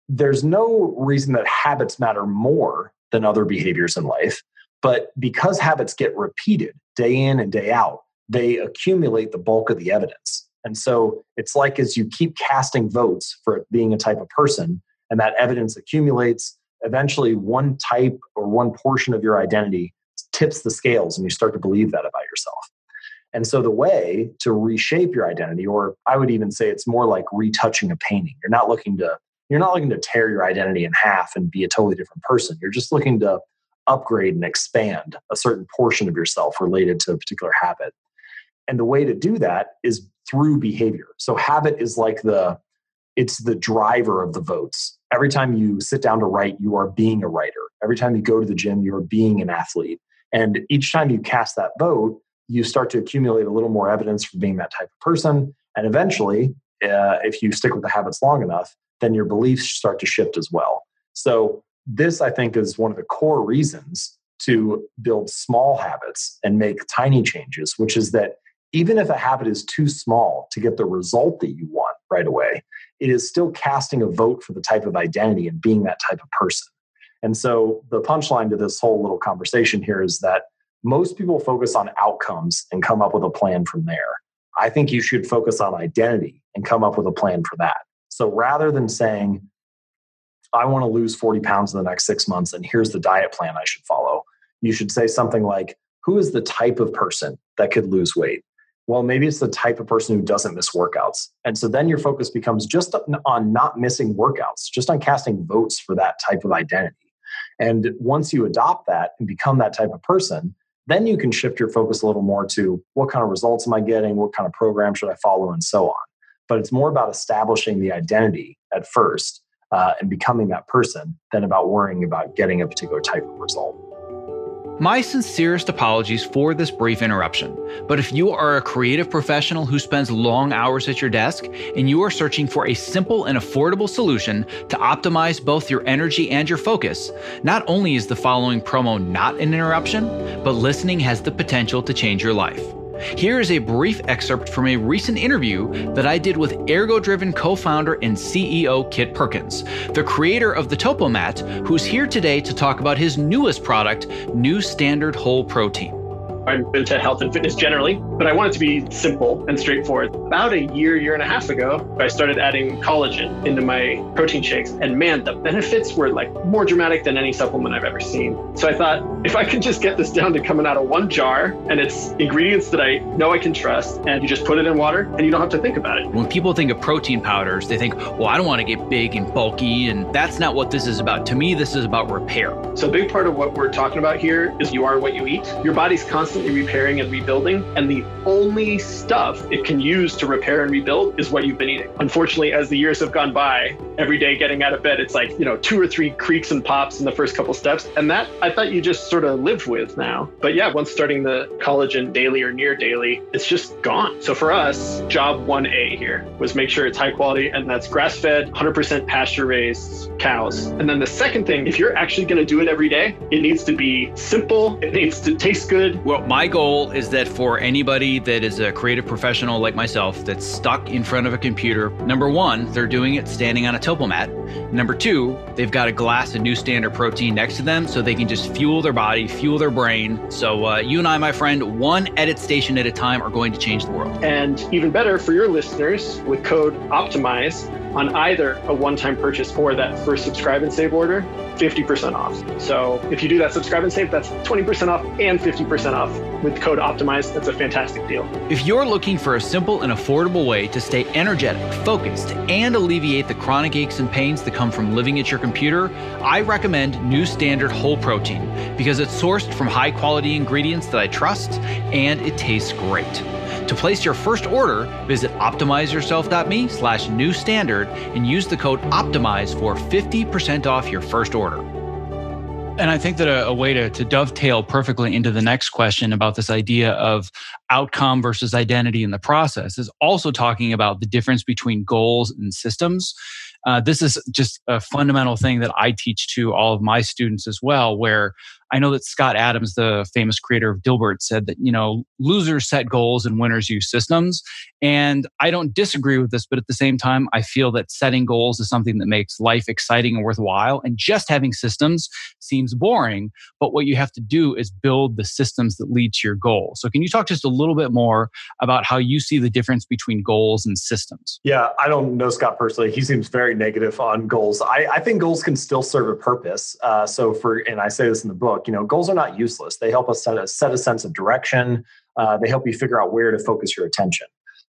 there's no reason that habits matter more than other behaviors in life. But because habits get repeated day in and day out, they accumulate the bulk of the evidence. And so it's like as you keep casting votes for being a type of person, and that evidence accumulates, eventually one type or one portion of your identity tips the scales and you start to believe that about yourself. And so the way to reshape your identity, or I would even say it's more like retouching a painting. You're not looking to you're not looking to tear your identity in half and be a totally different person. You're just looking to upgrade and expand a certain portion of yourself related to a particular habit. And the way to do that is through behavior. So habit is like the it's the driver of the votes. Every time you sit down to write, you are being a writer. Every time you go to the gym, you are being an athlete. And each time you cast that vote, you start to accumulate a little more evidence for being that type of person. And eventually, uh, if you stick with the habits long enough, then your beliefs start to shift as well. So, this I think is one of the core reasons to build small habits and make tiny changes, which is that even if a habit is too small to get the result that you want right away, it is still casting a vote for the type of identity and being that type of person. And so the punchline to this whole little conversation here is that most people focus on outcomes and come up with a plan from there. I think you should focus on identity and come up with a plan for that. So rather than saying, I want to lose 40 pounds in the next six months and here's the diet plan I should follow, you should say something like, Who is the type of person that could lose weight? well, maybe it's the type of person who doesn't miss workouts. And so then your focus becomes just on not missing workouts, just on casting votes for that type of identity. And once you adopt that and become that type of person, then you can shift your focus a little more to what kind of results am I getting? What kind of program should I follow? And so on. But it's more about establishing the identity at first uh, and becoming that person than about worrying about getting a particular type of result. My sincerest apologies for this brief interruption, but if you are a creative professional who spends long hours at your desk and you are searching for a simple and affordable solution to optimize both your energy and your focus, not only is the following promo not an interruption, but listening has the potential to change your life. Here is a brief excerpt from a recent interview that I did with Ergodriven co founder and CEO Kit Perkins, the creator of the Topomat, who's here today to talk about his newest product, New Standard Whole Protein. I'm into health and fitness generally, but I want it to be simple and straightforward. About a year, year and a half ago, I started adding collagen into my protein shakes. And man, the benefits were like more dramatic than any supplement I've ever seen. So I thought, if I can just get this down to coming out of one jar and it's ingredients that I know I can trust, and you just put it in water and you don't have to think about it. When people think of protein powders, they think, well, I don't want to get big and bulky. And that's not what this is about. To me, this is about repair. So a big part of what we're talking about here is you are what you eat. Your body's constantly repairing and rebuilding. And the only stuff it can use to repair and rebuild is what you've been eating. Unfortunately, as the years have gone by, every day getting out of bed, it's like, you know, two or three creaks and pops in the first couple steps. And that I thought you just sort of lived with now. But yeah, once starting the collagen daily or near daily, it's just gone. So for us, job 1A here was make sure it's high quality and that's grass fed, 100% pasture raised cows. And then the second thing, if you're actually going to do it every day, it needs to be simple, it needs to taste good. Well, my goal is that for anybody that is a creative professional like myself that's stuck in front of a computer, number one, they're doing it standing on a topo mat. Number two, they've got a glass of new standard protein next to them so they can just fuel their body, fuel their brain. So, uh, you and I, my friend, one edit station at a time are going to change the world. And even better for your listeners, with code OPTIMIZE on either a one time purchase or that first subscribe and save order, 50% off. So if you do that subscribe and save, that's 20% off and 50% off with code OPTIMIZE. That's a fantastic deal. If you're looking for a simple and affordable way to stay energetic, focused, and alleviate the chronic aches and pains that come from living at your computer, I recommend New Standard Whole Protein because it's sourced from high quality ingredients that I trust and it tastes great. To place your first order, visit optimizeyourself.me slash new standard and use the code OPTIMIZE for 50% off your first order. And I think that a, a, way to, to dovetail perfectly into the next question about this idea of outcome versus identity in the process is also talking about the difference between goals and systems. Uh, this is just a fundamental thing that I teach to all of my students as well, where I know that Scott Adams, the famous creator of Dilbert, said that, you know, losers set goals and winners use systems. And I don't disagree with this, but at the same time, I feel that setting goals is something that makes life exciting and worthwhile. And just having systems seems boring. But what you have to do is build the systems that lead to your goal. So, can you talk just a little bit more about how you see the difference between goals and systems? Yeah, I don't know Scott personally. He seems very negative on goals. I, I think goals can still serve a purpose. Uh, so, for, and I say this in the book, you know, goals are not useless. They help us set a, set a sense of direction. Uh, they help you figure out where to focus your attention.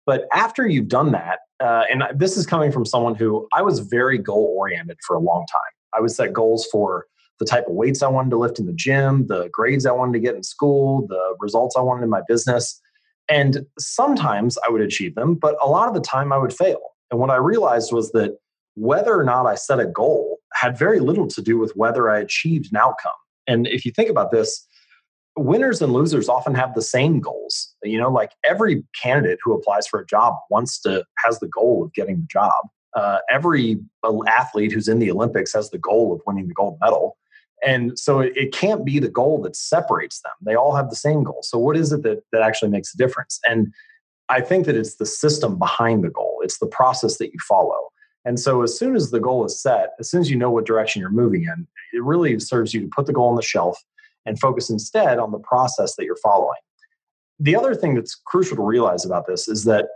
But after you've done that, uh, and this is coming from someone who I was very goal oriented for a long time. I would set goals for the type of weights I wanted to lift in the gym, the grades I wanted to get in school, the results I wanted in my business. And sometimes I would achieve them, but a lot of the time I would fail. And what I realized was that whether or not I set a goal had very little to do with whether I achieved an outcome. And if you think about this, winners and losers often have the same goals. You know, like every candidate who applies for a job wants to, has the goal of getting the job. Uh, every athlete who's in the Olympics has the goal of winning the gold medal. And so it, it, can't be the goal that separates them. They all have the same goal. So what is it that, that actually makes a difference? And I think that it's the system behind the goal. It's the process that you follow. And so, as soon as the goal is set, as soon as you know what direction you're moving in, it really serves you to put the goal on the shelf and focus instead on the process that you're following. The other thing that's crucial to realize about this is that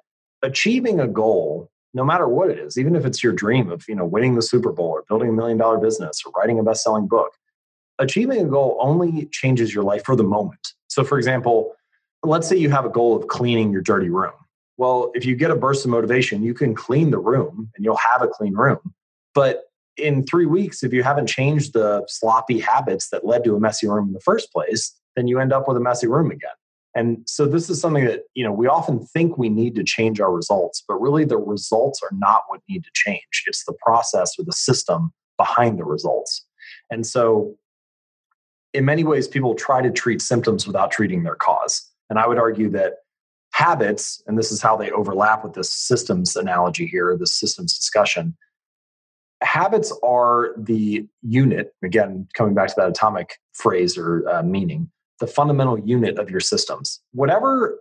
achieving a goal, no matter what it is, even if it's your dream of you know winning the Super Bowl or building a million dollar business or writing a best selling book, achieving a goal only changes your life for the moment. So, for example, let's say you have a goal of cleaning your dirty room well, if you get a burst of motivation, you can clean the room and you'll have a clean room. But in three weeks, if you haven't changed the sloppy habits that led to a messy room in the first place, then you end up with a messy room again. And so this is something that, you know, we often think we need to change our results, but really the results are not what need to change. It's the process or the system behind the results. And so in many ways, people try to treat symptoms without treating their cause. And I would argue that habits, and this is how they overlap with this systems analogy here, this systems discussion. Habits are the unit, again, coming back to that atomic phrase or uh, meaning, the fundamental unit of your systems. Whatever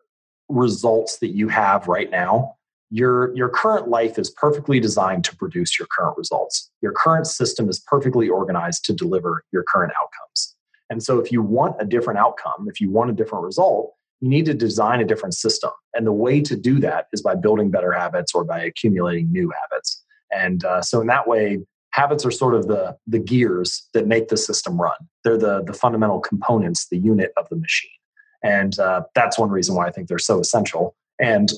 results that you have right now, your, your current life is perfectly designed to produce your current results. Your current system is perfectly organized to deliver your current outcomes. And so, if you want a different outcome, if you want a different result, you need to design a different system. And the way to do that is by building better habits or by accumulating new habits. And uh, so, in that way, habits are sort of the, the gears that make the system run. They're the, the fundamental components, the unit of the machine. And uh, that's one reason why I think they're so essential. And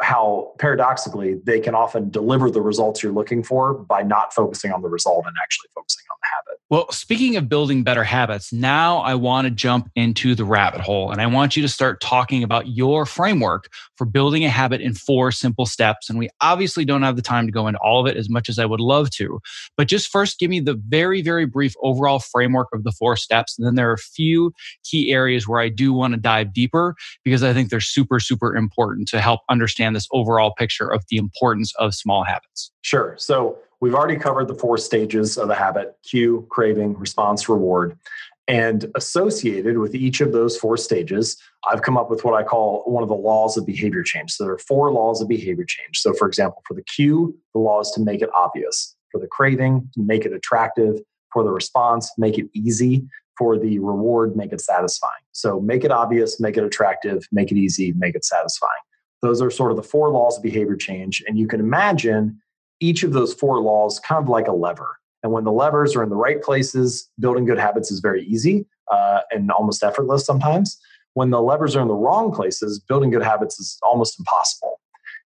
how paradoxically they can often deliver the results you're looking for by not focusing on the result and actually focusing on the habit. Well, speaking of building better habits, now I want to jump into the rabbit hole and I want you to start talking about your framework for building a habit in four simple steps. And we obviously don't have the time to go into all of it as much as I would love to. But just first, give me the very, very brief overall framework of the four steps. And then there are a few key areas where I do want to dive deeper because I think they're super, super important to help understand this overall picture of the importance of small habits. Sure. So, We've already covered the four stages of the habit cue, craving, response, reward. And associated with each of those four stages, I've come up with what I call one of the laws of behavior change. So there are four laws of behavior change. So, for example, for the cue, the law is to make it obvious. For the craving, make it attractive. For the response, make it easy. For the reward, make it satisfying. So, make it obvious, make it attractive, make it easy, make it satisfying. Those are sort of the four laws of behavior change. And you can imagine each of those four laws kind of like a lever. And when the levers are in the right places, building good habits is very easy uh, and almost effortless sometimes. When the levers are in the wrong places, building good habits is almost impossible.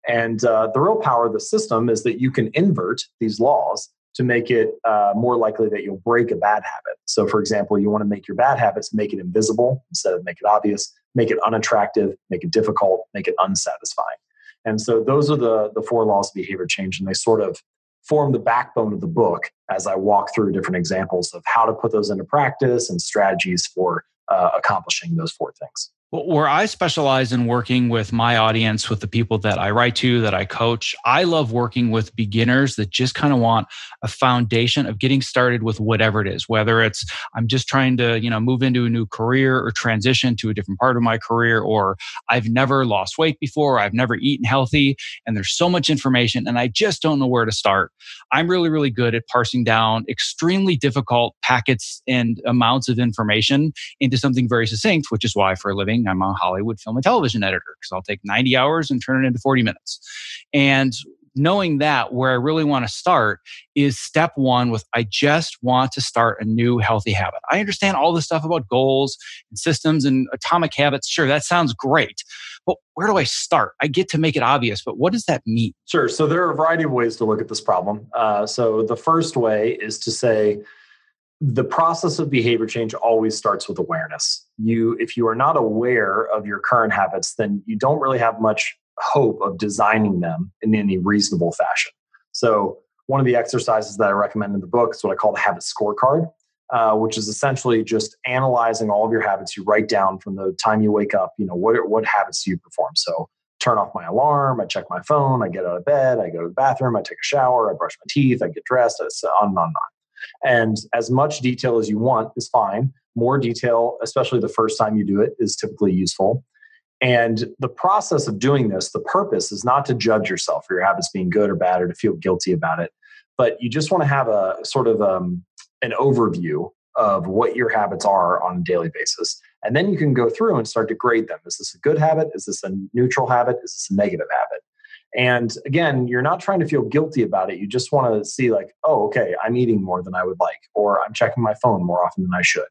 And uh, the real power of the system is that you can invert these laws to make it uh, more likely that you'll break a bad habit. So, for example, you want to make your bad habits make it invisible instead of make it obvious, make it unattractive, make it difficult, make it unsatisfying. And so those are the, the four laws of behavior change, and they sort of form the backbone of the book as I walk through different examples of how to put those into practice and strategies for uh, accomplishing those four things where I specialize in working with my audience, with the people that I write to, that I coach, I love working with beginners that just kind of want a foundation of getting started with whatever it is, whether it's I'm just trying to, you know, move into a new career or transition to a different part of my career, or I've never lost weight before, I've never eaten healthy, and there's so much information and I just don't know where to start. I'm really, really good at parsing down extremely difficult packets and amounts of information into something very succinct, which is why for a living, I'm a Hollywood film and television editor because I'll take 90 hours and turn it into 40 minutes. And knowing that where I really want to start is step one with I just want to start a new healthy habit. I understand all the stuff about goals and systems and atomic habits. Sure, that sounds great. But where do I start? I get to make it obvious, but what does that mean? Sure. So there are a variety of ways to look at this problem. Uh, so the first way is to say, the process of behavior change always starts with awareness. You, if you are not aware of your current habits, then you don't really have much hope of designing them in any reasonable fashion. So, one of the exercises that I recommend in the book is what I call the habit scorecard, uh, which is essentially just analyzing all of your habits. You write down from the time you wake up, you know, what what habits do you perform? So, turn off my alarm, I check my phone, I get out of bed, I go to the bathroom, I take a shower, I brush my teeth, I get dressed, on and on and on. And as much detail as you want is fine. More detail, especially the first time you do it, is typically useful. And the process of doing this, the purpose is not to judge yourself for your habits being good or bad or to feel guilty about it, but you just want to have a sort of um, an overview of what your habits are on a daily basis. And then you can go through and start to grade them. Is this a good habit? Is this a neutral habit? Is this a negative habit? And again, you're not trying to feel guilty about it. You just want to see, like, oh, okay, I'm eating more than I would like, or I'm checking my phone more often than I should.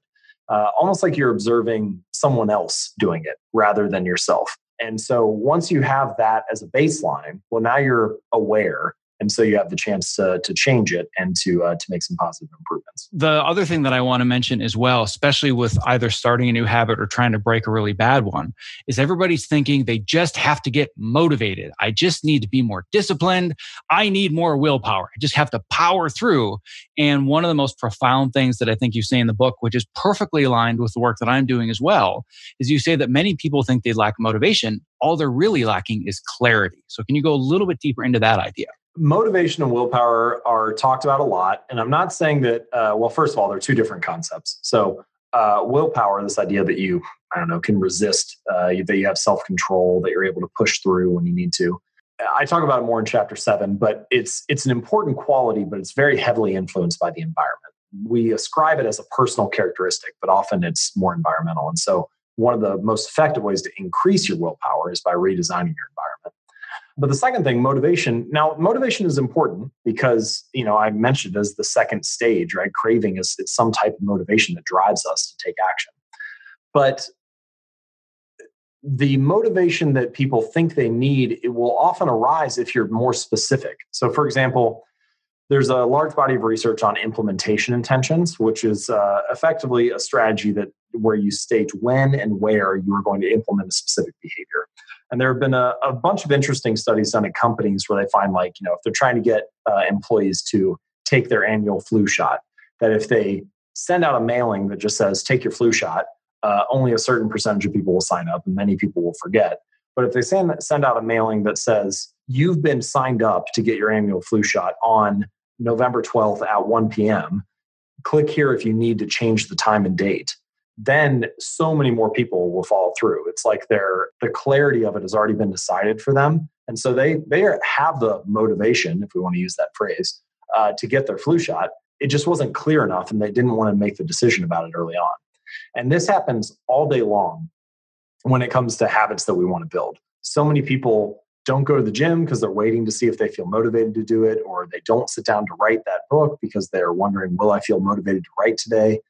Uh, almost like you're observing someone else doing it rather than yourself. And so once you have that as a baseline, well, now you're aware and so you have the chance to, to change it and to uh, to make some positive improvements. The other thing that i want to mention as well especially with either starting a new habit or trying to break a really bad one is everybody's thinking they just have to get motivated. I just need to be more disciplined. I need more willpower. I just have to power through. And one of the most profound things that i think you say in the book which is perfectly aligned with the work that i'm doing as well is you say that many people think they lack motivation. All they're really lacking is clarity. So can you go a little bit deeper into that idea motivation and willpower are talked about a lot and i'm not saying that uh, well first of all they're two different concepts so uh, willpower this idea that you i don't know can resist uh, that you have self-control that you're able to push through when you need to i talk about it more in chapter seven but it's it's an important quality but it's very heavily influenced by the environment we ascribe it as a personal characteristic, but often it's more environmental. And so, one of the most effective ways to increase your willpower is by redesigning your environment. But the second thing, motivation. Now, motivation is important because you know I mentioned as the second stage, right? Craving is it's some type of motivation that drives us to take action. But the motivation that people think they need it will often arise if you're more specific. So, for example, there's a large body of research on implementation intentions, which is uh, effectively a strategy that where you state when and where you are going to implement a specific behavior. And there have been a, a bunch of interesting studies done at companies where they find, like, you know, if they're trying to get uh, employees to take their annual flu shot, that if they send out a mailing that just says, take your flu shot, uh, only a certain percentage of people will sign up and many people will forget. But if they send, send out a mailing that says, you've been signed up to get your annual flu shot on November 12th at 1 p.m., click here if you need to change the time and date then so many more people will follow through. It's like their the clarity of it has already been decided for them, and so they they have the motivation, if we want to use that phrase, uh, to get their flu shot. It just wasn't clear enough, and they didn't want to make the decision about it early on. And this happens all day long when it comes to habits that we want to build. So many people don't go to the gym because they're waiting to see if they feel motivated to do it, or they don't sit down to write that book because they're wondering, will I feel motivated to write today?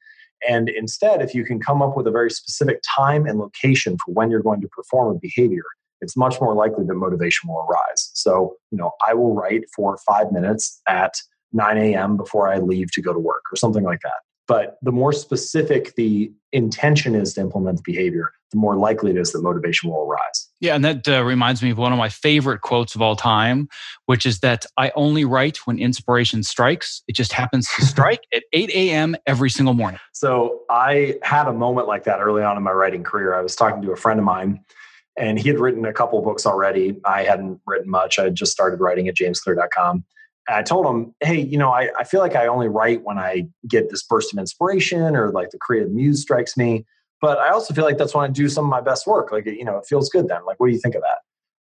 And instead, if you can come up with a very specific time and location for when you're going to perform a behavior, it's much more likely that motivation will arise. So, you know, I will write for five minutes at 9 a.m. before I leave to go to work or something like that. But the more specific the intention is to implement the behavior, the more likely it is that motivation will arise. Yeah, and that uh, reminds me of one of my favorite quotes of all time, which is that I only write when inspiration strikes. It just happens to strike at 8 a.m. every single morning. So I had a moment like that early on in my writing career. I was talking to a friend of mine, and he had written a couple books already. I hadn't written much. I had just started writing at jamesclear.com. And I told him, hey, you know, I, I feel like I only write when I get this burst of inspiration or like the creative muse strikes me. But I also feel like that's when I do some of my best work. Like, you know, it feels good then. Like, what do you think of that?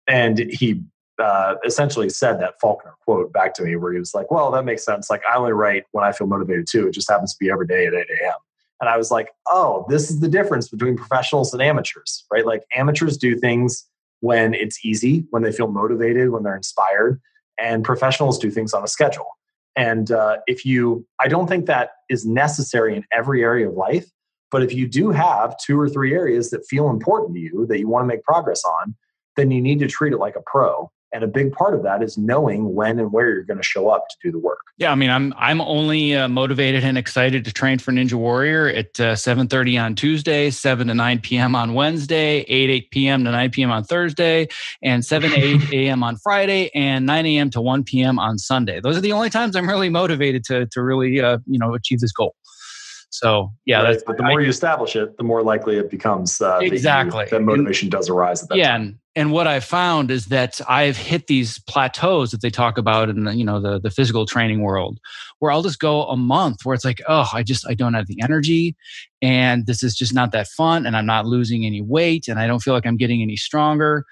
And he uh, essentially said that Faulkner quote back to me where he was like, well, that makes sense. Like, I only write when I feel motivated too. It just happens to be every day at 8 a.m. And I was like, oh, this is the difference between professionals and amateurs, right? Like, amateurs do things when it's easy, when they feel motivated, when they're inspired and professionals do things on a schedule. And uh, if you, I don't think that is necessary in every area of life, but if you do have two or three areas that feel important to you that you want to make progress on, then you need to treat it like a pro. And a big part of that is knowing when and where you're going to show up to do the work. Yeah i mean i'm i'm only uh, motivated and excited to train for ninja warrior at uh, 7.30 on tuesday 7 to 9 p.m on wednesday 8 8 p.m to 9 p.m on thursday and 7 to 8 a.m on friday and 9 a.m to 1 p.m on sunday. Those are the only times i'm really motivated to to really uh, you know achieve this goal so yeah, right. but the more I, you establish it, the more likely it becomes uh, exactly that, you, that motivation and, does arise. At that yeah, time. and and what I found is that I've hit these plateaus that they talk about in the you know the the physical training world, where I'll just go a month where it's like, oh, I just I don't have the energy, and this is just not that fun, and I'm not losing any weight, and I don't feel like I'm getting any stronger.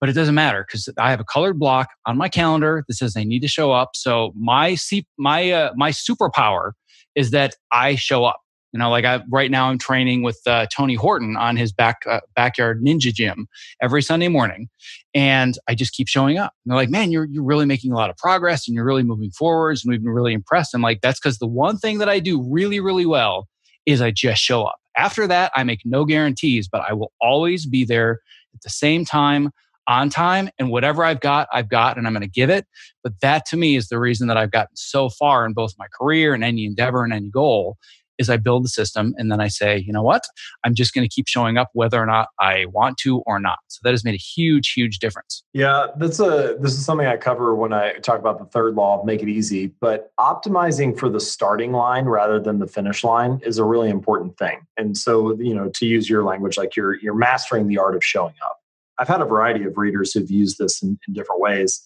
But it doesn't matter because I have a colored block on my calendar that says I need to show up. So my my uh, my superpower is that I show up you know, like I right now I'm training with uh, Tony Horton on his back uh, backyard ninja gym every Sunday morning, and I just keep showing up. And they're like, "Man, you're you're really making a lot of progress, and you're really moving forwards." And we've been really impressed. I'm like, "That's because the one thing that I do really, really well is I just show up. After that, I make no guarantees, but I will always be there at the same time." on time and whatever I've got, I've got and I'm going to give it. But that to me is the reason that I've gotten so far in both my career and any endeavor and any goal is I build the system and then I say, you know what? I'm just going to keep showing up whether or not I want to or not. So that has made a huge, huge difference. Yeah, that's a this is something I cover when I talk about the third law of make it easy. But optimizing for the starting line rather than the finish line is a really important thing. And so, you know, to use your language, like you're you're mastering the art of showing up. I've had a variety of readers who've used this in, in different ways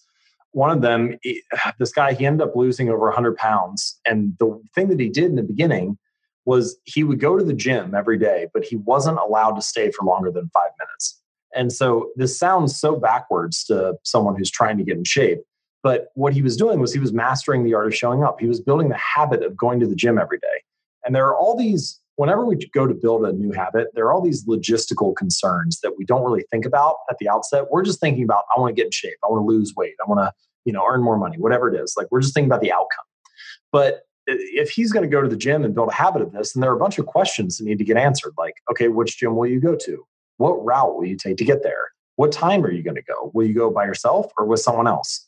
one of them this guy he ended up losing over 100 pounds and the thing that he did in the beginning was he would go to the gym every day, but he wasn't allowed to stay for longer than five minutes. And so this sounds so backwards to someone who's trying to get in shape. But what he was doing was he was mastering the art of showing up. He was building the habit of going to the gym every day. And there are all these, whenever we go to build a new habit, there are all these logistical concerns that we don't really think about at the outset. We're just thinking about, I want to get in shape, I want to lose weight, I want to, you know, earn more money, whatever it is. Like we're just thinking about the outcome. But if he's going to go to the gym and build a habit of this, then there are a bunch of questions that need to get answered. Like, okay, which gym will you go to? What route will you take to get there? What time are you going to go? Will you go by yourself or with someone else?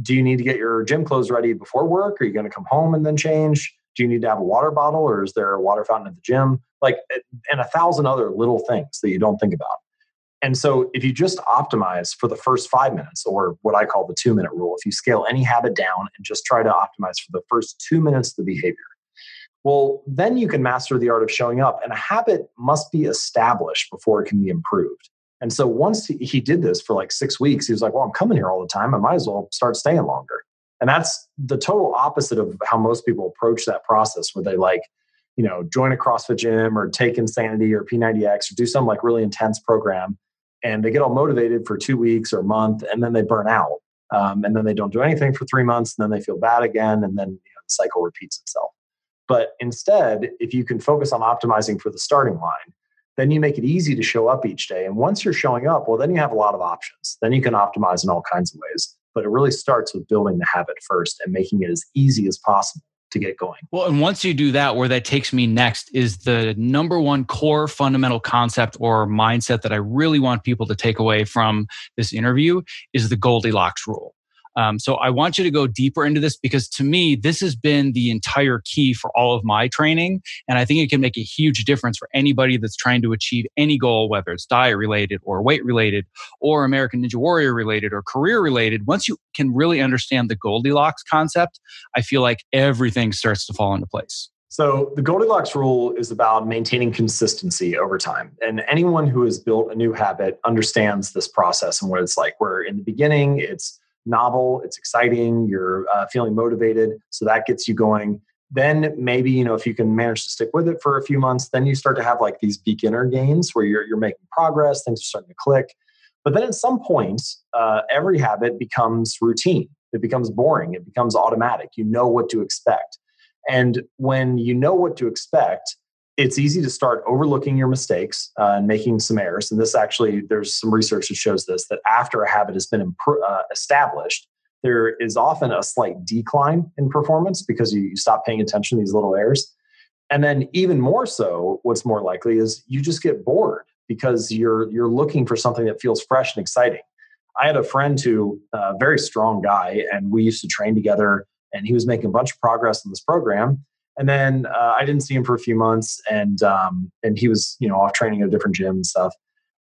Do you need to get your gym clothes ready before work? Are you going to come home and then change? Do you need to have a water bottle or is there a water fountain at the gym? Like, eh, and a thousand other little things that you don't think about. And so, if you just optimize for the first five minutes, or what I call the two minute rule, if you scale any habit down and just try to optimize for the first two minutes of the behavior, well, then you can master the art of showing up. And a habit must be established before it can be improved. And so, once he did this for like six weeks, he was like, Well, I'm coming here all the time. I might as well start staying longer. And that's the total opposite of how most people approach that process, where they like, you know, join a CrossFit gym or take Insanity or P90X or do some like really intense program and they get all motivated for two weeks or a month and then they burn out um, and then they don't do anything for three months and then they feel bad again and then you know, the cycle repeats itself. But instead if you can focus on optimizing for the starting line then you make it easy to show up each day and once you're showing up well then you have a lot of options. Then you can optimize in all kinds of ways but it really starts with building the habit first and making it as easy as possible to get going. Well, and once you do that, where that takes me next is the number one core fundamental concept or mindset that I really want people to take away from this interview is the Goldilocks rule. Um, so I want you to go deeper into this because to me, this has been the entire key for all of my training. And I think it can make a huge difference for anybody that's trying to achieve any goal, whether it's diet related or weight related or American Ninja Warrior related or career related. Once you can really understand the Goldilocks concept, I feel like everything starts to fall into place. So, the Goldilocks rule is about maintaining consistency over time. And anyone who has built a new habit understands this process and what it's like. Where in the beginning, it's novel, it's exciting, you're uh, feeling motivated, so that gets you going. Then maybe you know if you can manage to stick with it for a few months, then you start to have like these beginner gains where you're you're making progress, things are starting to click. But then at some point, uh, every habit becomes routine. It becomes boring. It becomes automatic. You know what to expect. And when you know what to expect, it's easy to start overlooking your mistakes uh, and making some errors. And this actually, there's some research that shows this that after a habit has been imp- uh, established, there is often a slight decline in performance because you, you stop paying attention to these little errors. And then, even more so, what's more likely is you just get bored because you're you're looking for something that feels fresh and exciting. I had a friend who, a uh, very strong guy, and we used to train together. And he was making a bunch of progress in this program and then uh, I didn't see him for a few months, and um, and he was you know off training at a different gym and stuff.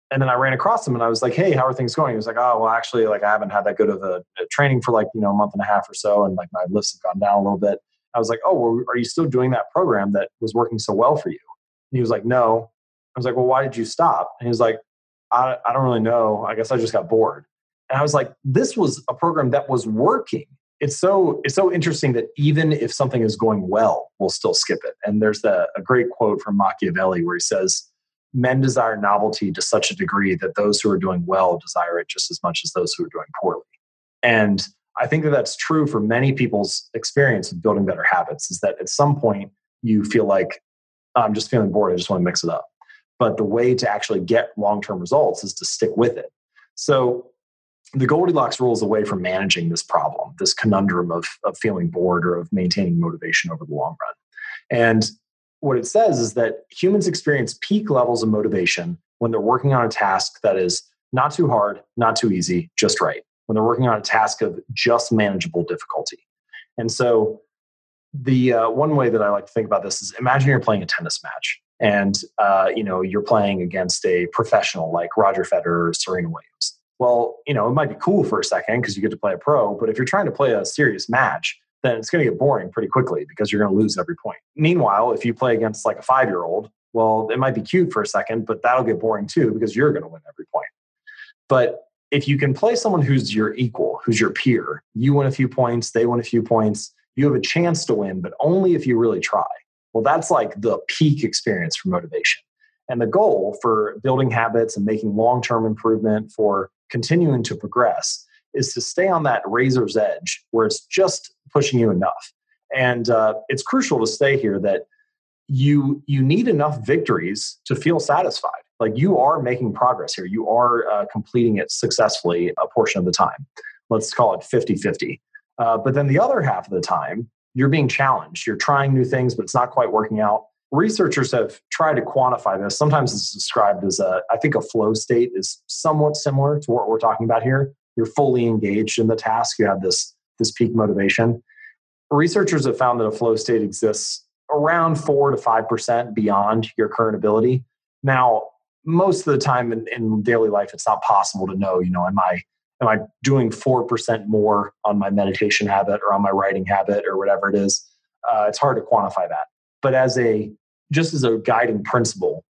And then I ran across him, and I was like, "Hey, how are things going?" He was like, "Oh, well, actually, like I haven't had that good of a, a training for like you know a month and a half or so, and like my lifts have gone down a little bit." I was like, "Oh, well, are you still doing that program that was working so well for you?" And he was like, "No." I was like, "Well, why did you stop?" And he was like, I, I don't really know. I guess I just got bored." And I was like, "This was a program that was working." It's so it's so interesting that even if something is going well, we'll still skip it. And there's the, a great quote from Machiavelli where he says, "Men desire novelty to such a degree that those who are doing well desire it just as much as those who are doing poorly." And I think that that's true for many people's experience of building better habits. Is that at some point you feel like I'm just feeling bored. I just want to mix it up. But the way to actually get long term results is to stick with it. So the Goldilocks rule is a way for managing this problem, this conundrum of, of feeling bored or of maintaining motivation over the long run. And what it says is that humans experience peak levels of motivation when they're working on a task that is not too hard, not too easy, just right. When they're working on a task of just manageable difficulty. And so, the uh, one way that I like to think about this is imagine you're playing a tennis match, and uh, you know you're playing against a professional like Roger Federer or Serena Williams well, you know, it might be cool for a second because you get to play a pro, but if you're trying to play a serious match, then it's going to get boring pretty quickly because you're going to lose every point. Meanwhile, if you play against like a five year old, well, it might be cute for a second, but that'll get boring too because you're going to win every point. But if you can play someone who's your equal, who's your peer, you win a few points, they win a few points, you have a chance to win, but only if you really try. Well, that's like the peak experience for motivation. And the goal for building habits and making long term improvement for continuing to progress is to stay on that razor's edge where it's just pushing you enough. And uh, it's crucial to stay here that you you need enough victories to feel satisfied. Like you are making progress here. You are uh, completing it successfully a portion of the time. Let's call it 50 50. Uh, but then the other half of the time, you're being challenged. You're trying new things, but it's not quite working out. Researchers have tried to quantify this. Sometimes it's described as a, I think a flow state is somewhat similar to what we're talking about here. You're fully engaged in the task. You have this, this peak motivation. Researchers have found that a flow state exists around four to 5% beyond your current ability. Now, most of the time in, in daily life, it's not possible to know, you know, am I am I doing 4% more on my meditation habit or on my writing habit or whatever it is? Uh, it's hard to quantify that. But as a, just as a guiding principle,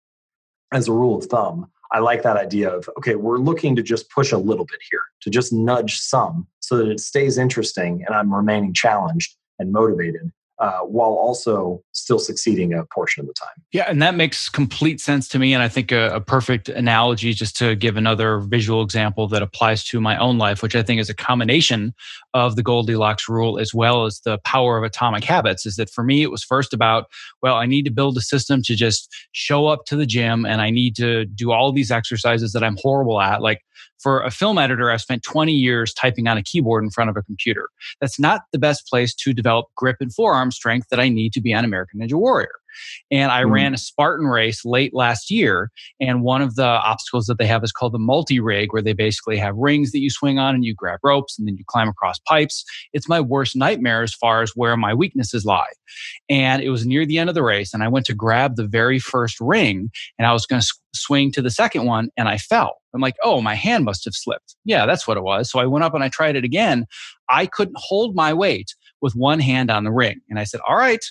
as a rule of thumb, I like that idea of, okay, we're looking to just push a little bit here, to just nudge some so that it stays interesting and I'm remaining challenged and motivated uh, while also still succeeding a portion of the time. Yeah, and that makes complete sense to me. And I think a, a, perfect analogy, just to give another visual example that applies to my own life, which I think is a combination of the Goldilocks rule as well as the power of atomic habits, is that for me, it was first about, well, I need to build a system to just show up to the gym and I need to do all these exercises that I'm horrible at. Like for a film editor, I've spent 20 years typing on a keyboard in front of a computer. That's not the best place to develop grip and forearm strength that I need to be on American Ninja Warrior. And I mm. ran a Spartan race late last year. And one of the obstacles that they have is called the multi rig, where they basically have rings that you swing on and you grab ropes and then you climb across pipes. It's my worst nightmare as far as where my weaknesses lie. And it was near the end of the race. And I went to grab the very first ring and I was going to swing to the second one and I fell. I'm like, oh, my hand must have slipped. Yeah, that's what it was. So I went up and I tried it again. I couldn't hold my weight with one hand on the ring. And I said, all right,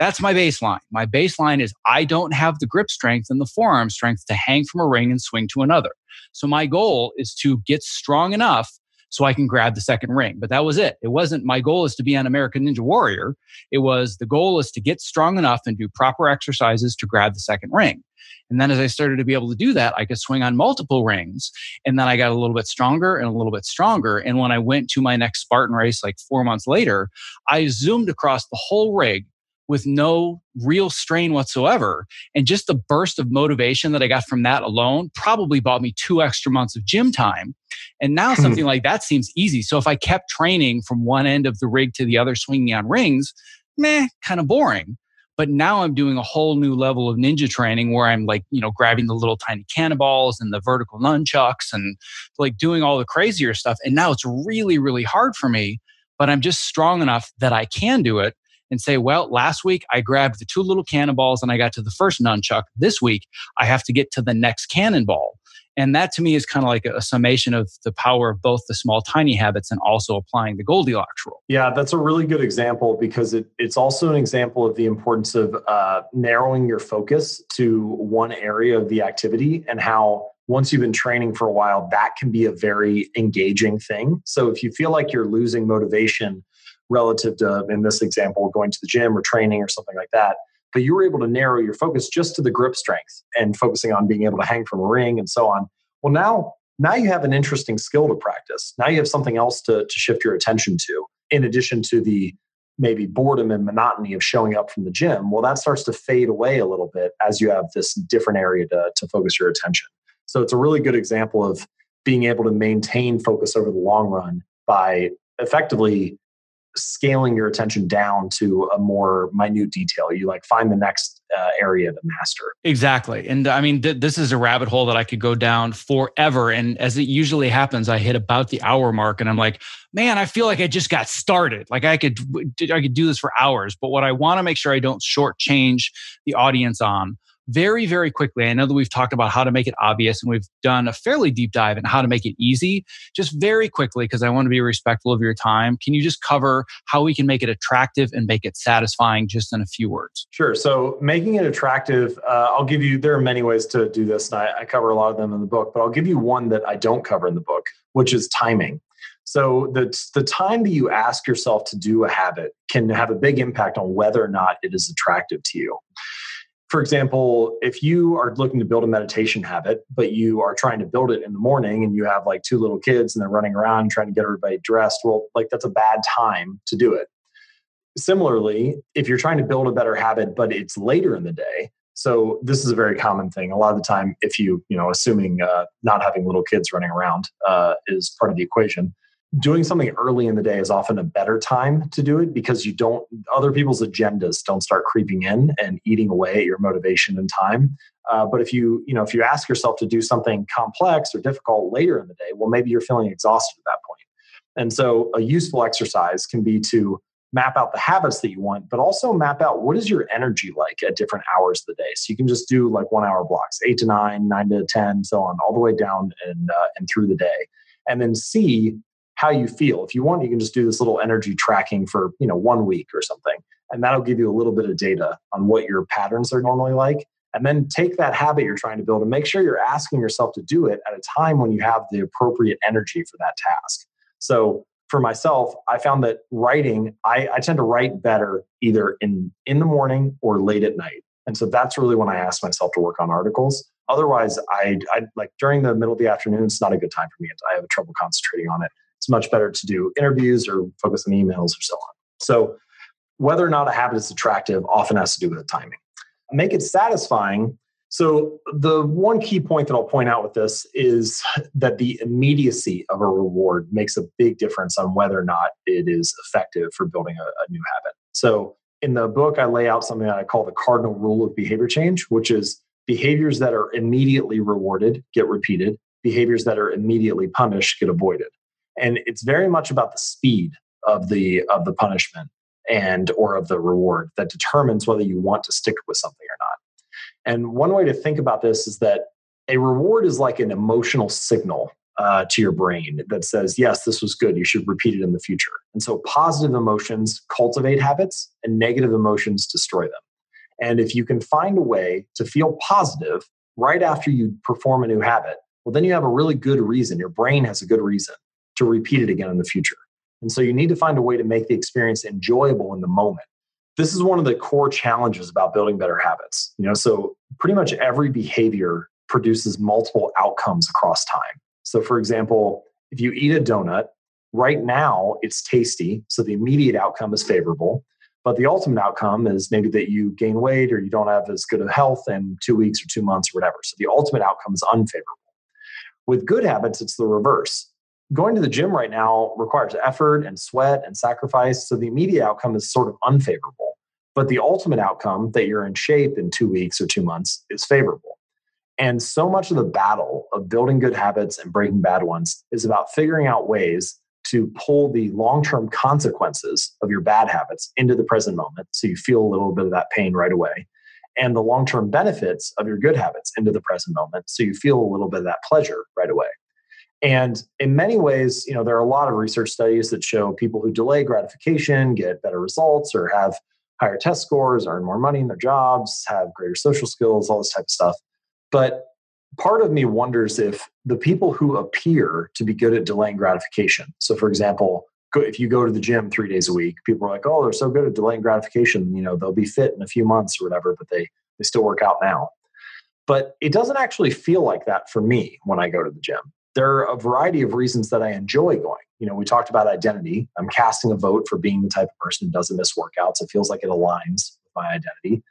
that's my baseline. My baseline is I don't have the grip strength and the forearm strength to hang from a ring and swing to another. So my goal is to get strong enough so I can grab the second ring. But that was it. It wasn't my goal is to be an American Ninja Warrior. It was the goal is to get strong enough and do proper exercises to grab the second ring. And then as I started to be able to do that, I could swing on multiple rings. And then I got a little bit stronger and a little bit stronger. And when I went to my next Spartan race, like four months later, I zoomed across the whole rig with no real strain whatsoever. And just the burst of motivation that I got from that alone probably bought me two extra months of gym time. And now hmm. something like that seems easy. So if I kept training from one end of the rig to the other, swinging on rings, meh, kind of boring. But now I'm doing a whole new level of ninja training where I'm like, you know, grabbing the little tiny cannonballs and the vertical nunchucks and like doing all the crazier stuff. And now it's really, really hard for me, but I'm just strong enough that I can do it and say, well, last week I grabbed the two little cannonballs and I got to the first nunchuck. This week I have to get to the next cannonball. And that to me is kind of like a, summation of the power of both the small, tiny habits and also applying the Goldilocks rule. Yeah, that's a really good example because it, it's also an example of the importance of uh, narrowing your focus to one area of the activity and how once you've been training for a while, that can be a very engaging thing. So if you feel like you're losing motivation relative to, in this example, going to the gym or training or something like that. But you were able to narrow your focus just to the grip strength and focusing on being able to hang from a ring and so on. Well, now, now you have an interesting skill to practice. Now you have something else to, to shift your attention to, in addition to the maybe boredom and monotony of showing up from the gym. Well, that starts to fade away a little bit as you have this different area to, to focus your attention. So it's a really good example of being able to maintain focus over the long run by effectively scaling your attention down to a more minute detail. You like find the next uh, area to master. Exactly. And I mean, th- this is a rabbit hole that I could go down forever. And as it usually happens, I hit about the hour mark and I'm like, man, I feel like I just got started. Like I could, I could do this for hours. But what I want to make sure I don't shortchange the audience on very, very quickly. I know that we've talked about how to make it obvious and we've done a fairly deep dive in how to make it easy. Just very quickly, because I want to be respectful of your time, can you just cover how we can make it attractive and make it satisfying just in a few words? Sure. So, making it attractive, uh, I'll give you, there are many ways to do this, and I, I cover a lot of them in the book, but I'll give you one that I don't cover in the book, which is timing. So the, the time that you ask yourself to do a habit can have a big impact on whether or not it is attractive to you for example, if you are looking to build a meditation habit, but you are trying to build it in the morning and you have like two little kids and they're running around trying to get everybody dressed, well, like that's a bad time to do it. Similarly, if you're trying to build a better habit, but it's later in the day, so this is a very common thing. A lot of the time, if you, you know, assuming uh, not having little kids running around uh, is part of the equation, doing something early in the day is often a better time to do it because you don't other people's agendas don't start creeping in and eating away at your motivation and time. Uh, but if you you know if you ask yourself to do something complex or difficult later in the day well maybe you're feeling exhausted at that point. And so a useful exercise can be to map out the habits that you want but also map out what is your energy like at different hours of the day. So you can just do like one hour blocks eight to nine nine to ten so on all the way down and uh, and through the day. And then see how you feel. If you want, you can just do this little energy tracking for, you know, one week or something. And that'll give you a little bit of data on what your patterns are normally like. And then take that habit you're trying to build and make sure you're asking yourself to do it at a time when you have the appropriate energy for that task. So for myself, I found that writing, I, I tend to write better either in in the morning or late at night. And so that's really when I ask myself to work on articles. Otherwise, I, I like during the middle of the afternoon, it's not a good time for me. I have trouble concentrating on it it's much better to do interviews or focus on emails or so on. So, whether or not a habit is attractive often has to do with the timing. Make it satisfying. So, the one key point that I'll point out with this is that the immediacy of a reward makes a big difference on whether or not it is effective for building a, a new habit. So, in the book, I lay out something that I call the cardinal rule of behavior change, which is behaviors that are immediately rewarded get repeated, behaviors that are immediately punished get avoided and it's very much about the speed of the of the punishment and or of the reward that determines whether you want to stick with something or not. And one way to think about this is that a reward is like an emotional signal uh, to your brain that says yes this was good. You should repeat it in the future. And so positive emotions cultivate habits and negative emotions destroy them. And if you can find a way to feel positive right after you perform a new habit well then you have a really good reason. Your brain has a good reason to repeat it again in the future. And so you need to find a way to make the experience enjoyable in the moment. This is one of the core challenges about building better habits. You know, so pretty much every behavior produces multiple outcomes across time. So for example, if you eat a donut, right now it's tasty, so the immediate outcome is favorable. But the ultimate outcome is maybe that you gain weight or you don't have as good of health in two weeks or two months or whatever. So the ultimate outcome is unfavorable. With good habits, it's the reverse going to the gym right now requires effort and sweat and sacrifice. So the immediate outcome is sort of unfavorable. But the ultimate outcome that you're in shape in two weeks or two months is favorable. And so much of the battle of building good habits and breaking bad ones is about figuring out ways to pull the long term consequences of your bad habits into the present moment so you feel a little bit of that pain right away. And the long term benefits of your good habits into the present moment so you feel a little bit of that pleasure right away. And in many ways, you know, there are a lot of research studies that show people who delay gratification get better results or have higher test scores, earn more money in their jobs, have greater social skills, all this type of stuff. But part of me wonders if the people who appear to be good at delaying gratification, so for example, if you go to the gym three days a week, people are like, oh, they're so good at delaying gratification, you know, they'll be fit in a few months or whatever, but they, they still work out now. But it doesn't actually feel like that for me when I go to the gym there are a variety of reasons that I enjoy going. You know, we talked about identity. I'm casting a vote for being the type of person who doesn't miss workouts. It feels like it aligns with my identity.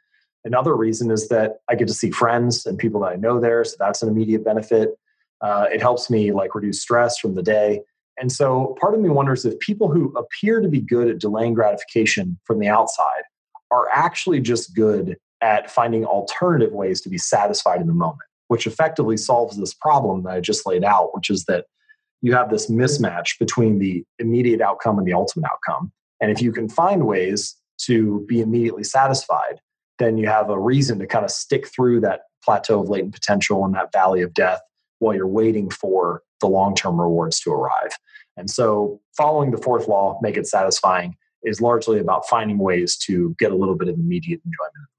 Another reason is that I get to see friends and people that I know there, so that's an immediate benefit. Uh, it helps me like reduce stress from the day. And so part of me wonders if people who appear to be good at delaying gratification from the outside are actually just good at finding alternative ways to be satisfied in the moment which effectively solves this problem that I just laid out, which is that you have this mismatch between the immediate outcome and the ultimate outcome. And if you can find ways to be immediately satisfied, then you have a reason to kind of stick through that plateau of latent potential and that valley of death while you're waiting for the long term rewards to arrive. And so, following the fourth law, make it satisfying, is largely about finding ways to get a little bit of immediate enjoyment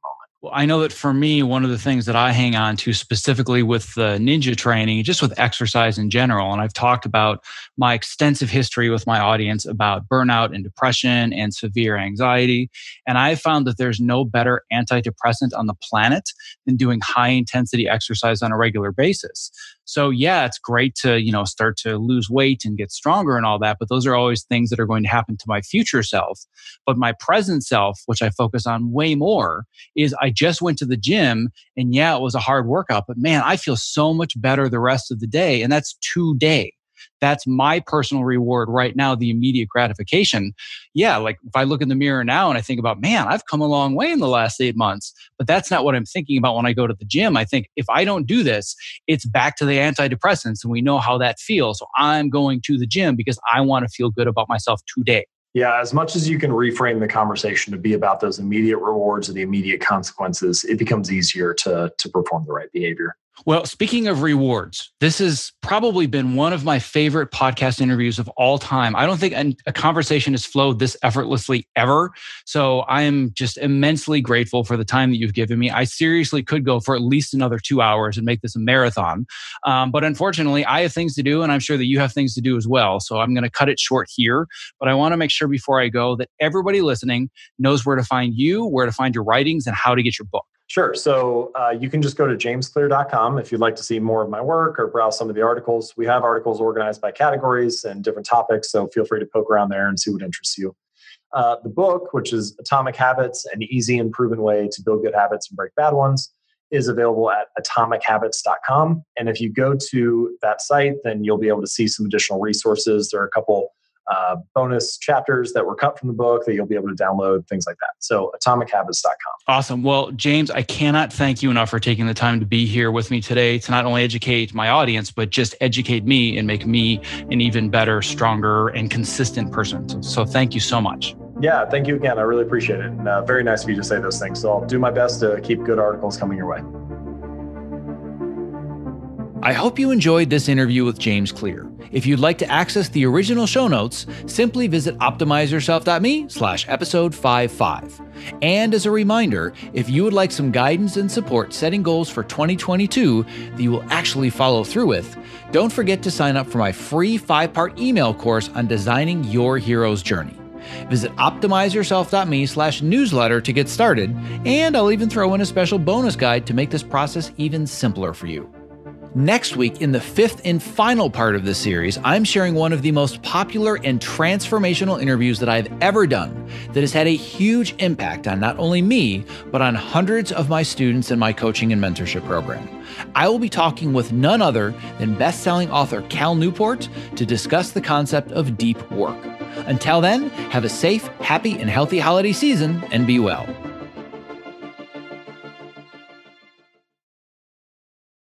I know that for me, one of the things that I hang on to specifically with the ninja training, just with exercise in general, and I've talked about my extensive history with my audience about burnout and depression and severe anxiety. And I found that there's no better antidepressant on the planet than doing high intensity exercise on a regular basis. So yeah, it's great to, you know, start to lose weight and get stronger and all that, but those are always things that are going to happen to my future self. But my present self, which I focus on way more, is I just went to the gym and yeah, it was a hard workout, but man, I feel so much better the rest of the day. And that's today that's my personal reward right now, the immediate gratification. Yeah, like if I look in the mirror now and I think about, man, I've come a long way in the last eight months, but that's not what I'm thinking about when I go to the gym. I think if I don't do this, it's back to the antidepressants and we know how that feels. So I'm going to the gym because I want to feel good about myself today. Yeah, as much as you can reframe the conversation to be about those immediate rewards or the immediate consequences, it becomes easier to to perform the right behavior. Well, speaking of rewards, this has probably been one of my favorite podcast interviews of all time. I don't think a conversation has flowed this effortlessly ever. So I am just immensely grateful for the time that you've given me. I seriously could go for at least another two hours and make this a marathon. Um, but unfortunately, I have things to do, and I'm sure that you have things to do as well. So I'm going to cut it short here. But I want to make sure before I go that everybody listening knows where to find you, where to find your writings, and how to get your book. Sure. So uh, you can just go to jamesclear.com if you'd like to see more of my work or browse some of the articles. We have articles organized by categories and different topics, so feel free to poke around there and see what interests you. Uh, the book, which is Atomic Habits An Easy and Proven Way to Build Good Habits and Break Bad Ones, is available at atomichabits.com. And if you go to that site, then you'll be able to see some additional resources. There are a couple uh, bonus chapters that were cut from the book that you'll be able to download, things like that. So atomichabits.com. Awesome. Well, James, I cannot thank you enough for taking the time to be here with me today to not only educate my audience, but just educate me and make me an even better, stronger, and consistent person. So, so thank you so much. Yeah, thank you again. I really appreciate it. And uh, very nice of you to say those things. So I'll do my best to keep good articles coming your way. I hope you enjoyed this interview with James Clear. If you'd like to access the original show notes, simply visit optimizeyourself.me slash episode 55. And as a reminder, if you would like some guidance and support setting goals for 2022 that you will actually follow through with, don't forget to sign up for my free five-part email course on designing your hero's journey. Visit optimizeyourself.me slash newsletter to get started, and I'll even throw in a special bonus guide to make this process even simpler for you. Next week, in the fifth and final part of this series, I'm sharing one of the most popular and transformational interviews that I've ever done that has had a huge impact on not only me, but on hundreds of my students in my coaching and mentorship program. I will be talking with none other than best-selling author Cal Newport to discuss the concept of deep work. Until then, have a safe, happy, and healthy holiday season and be well.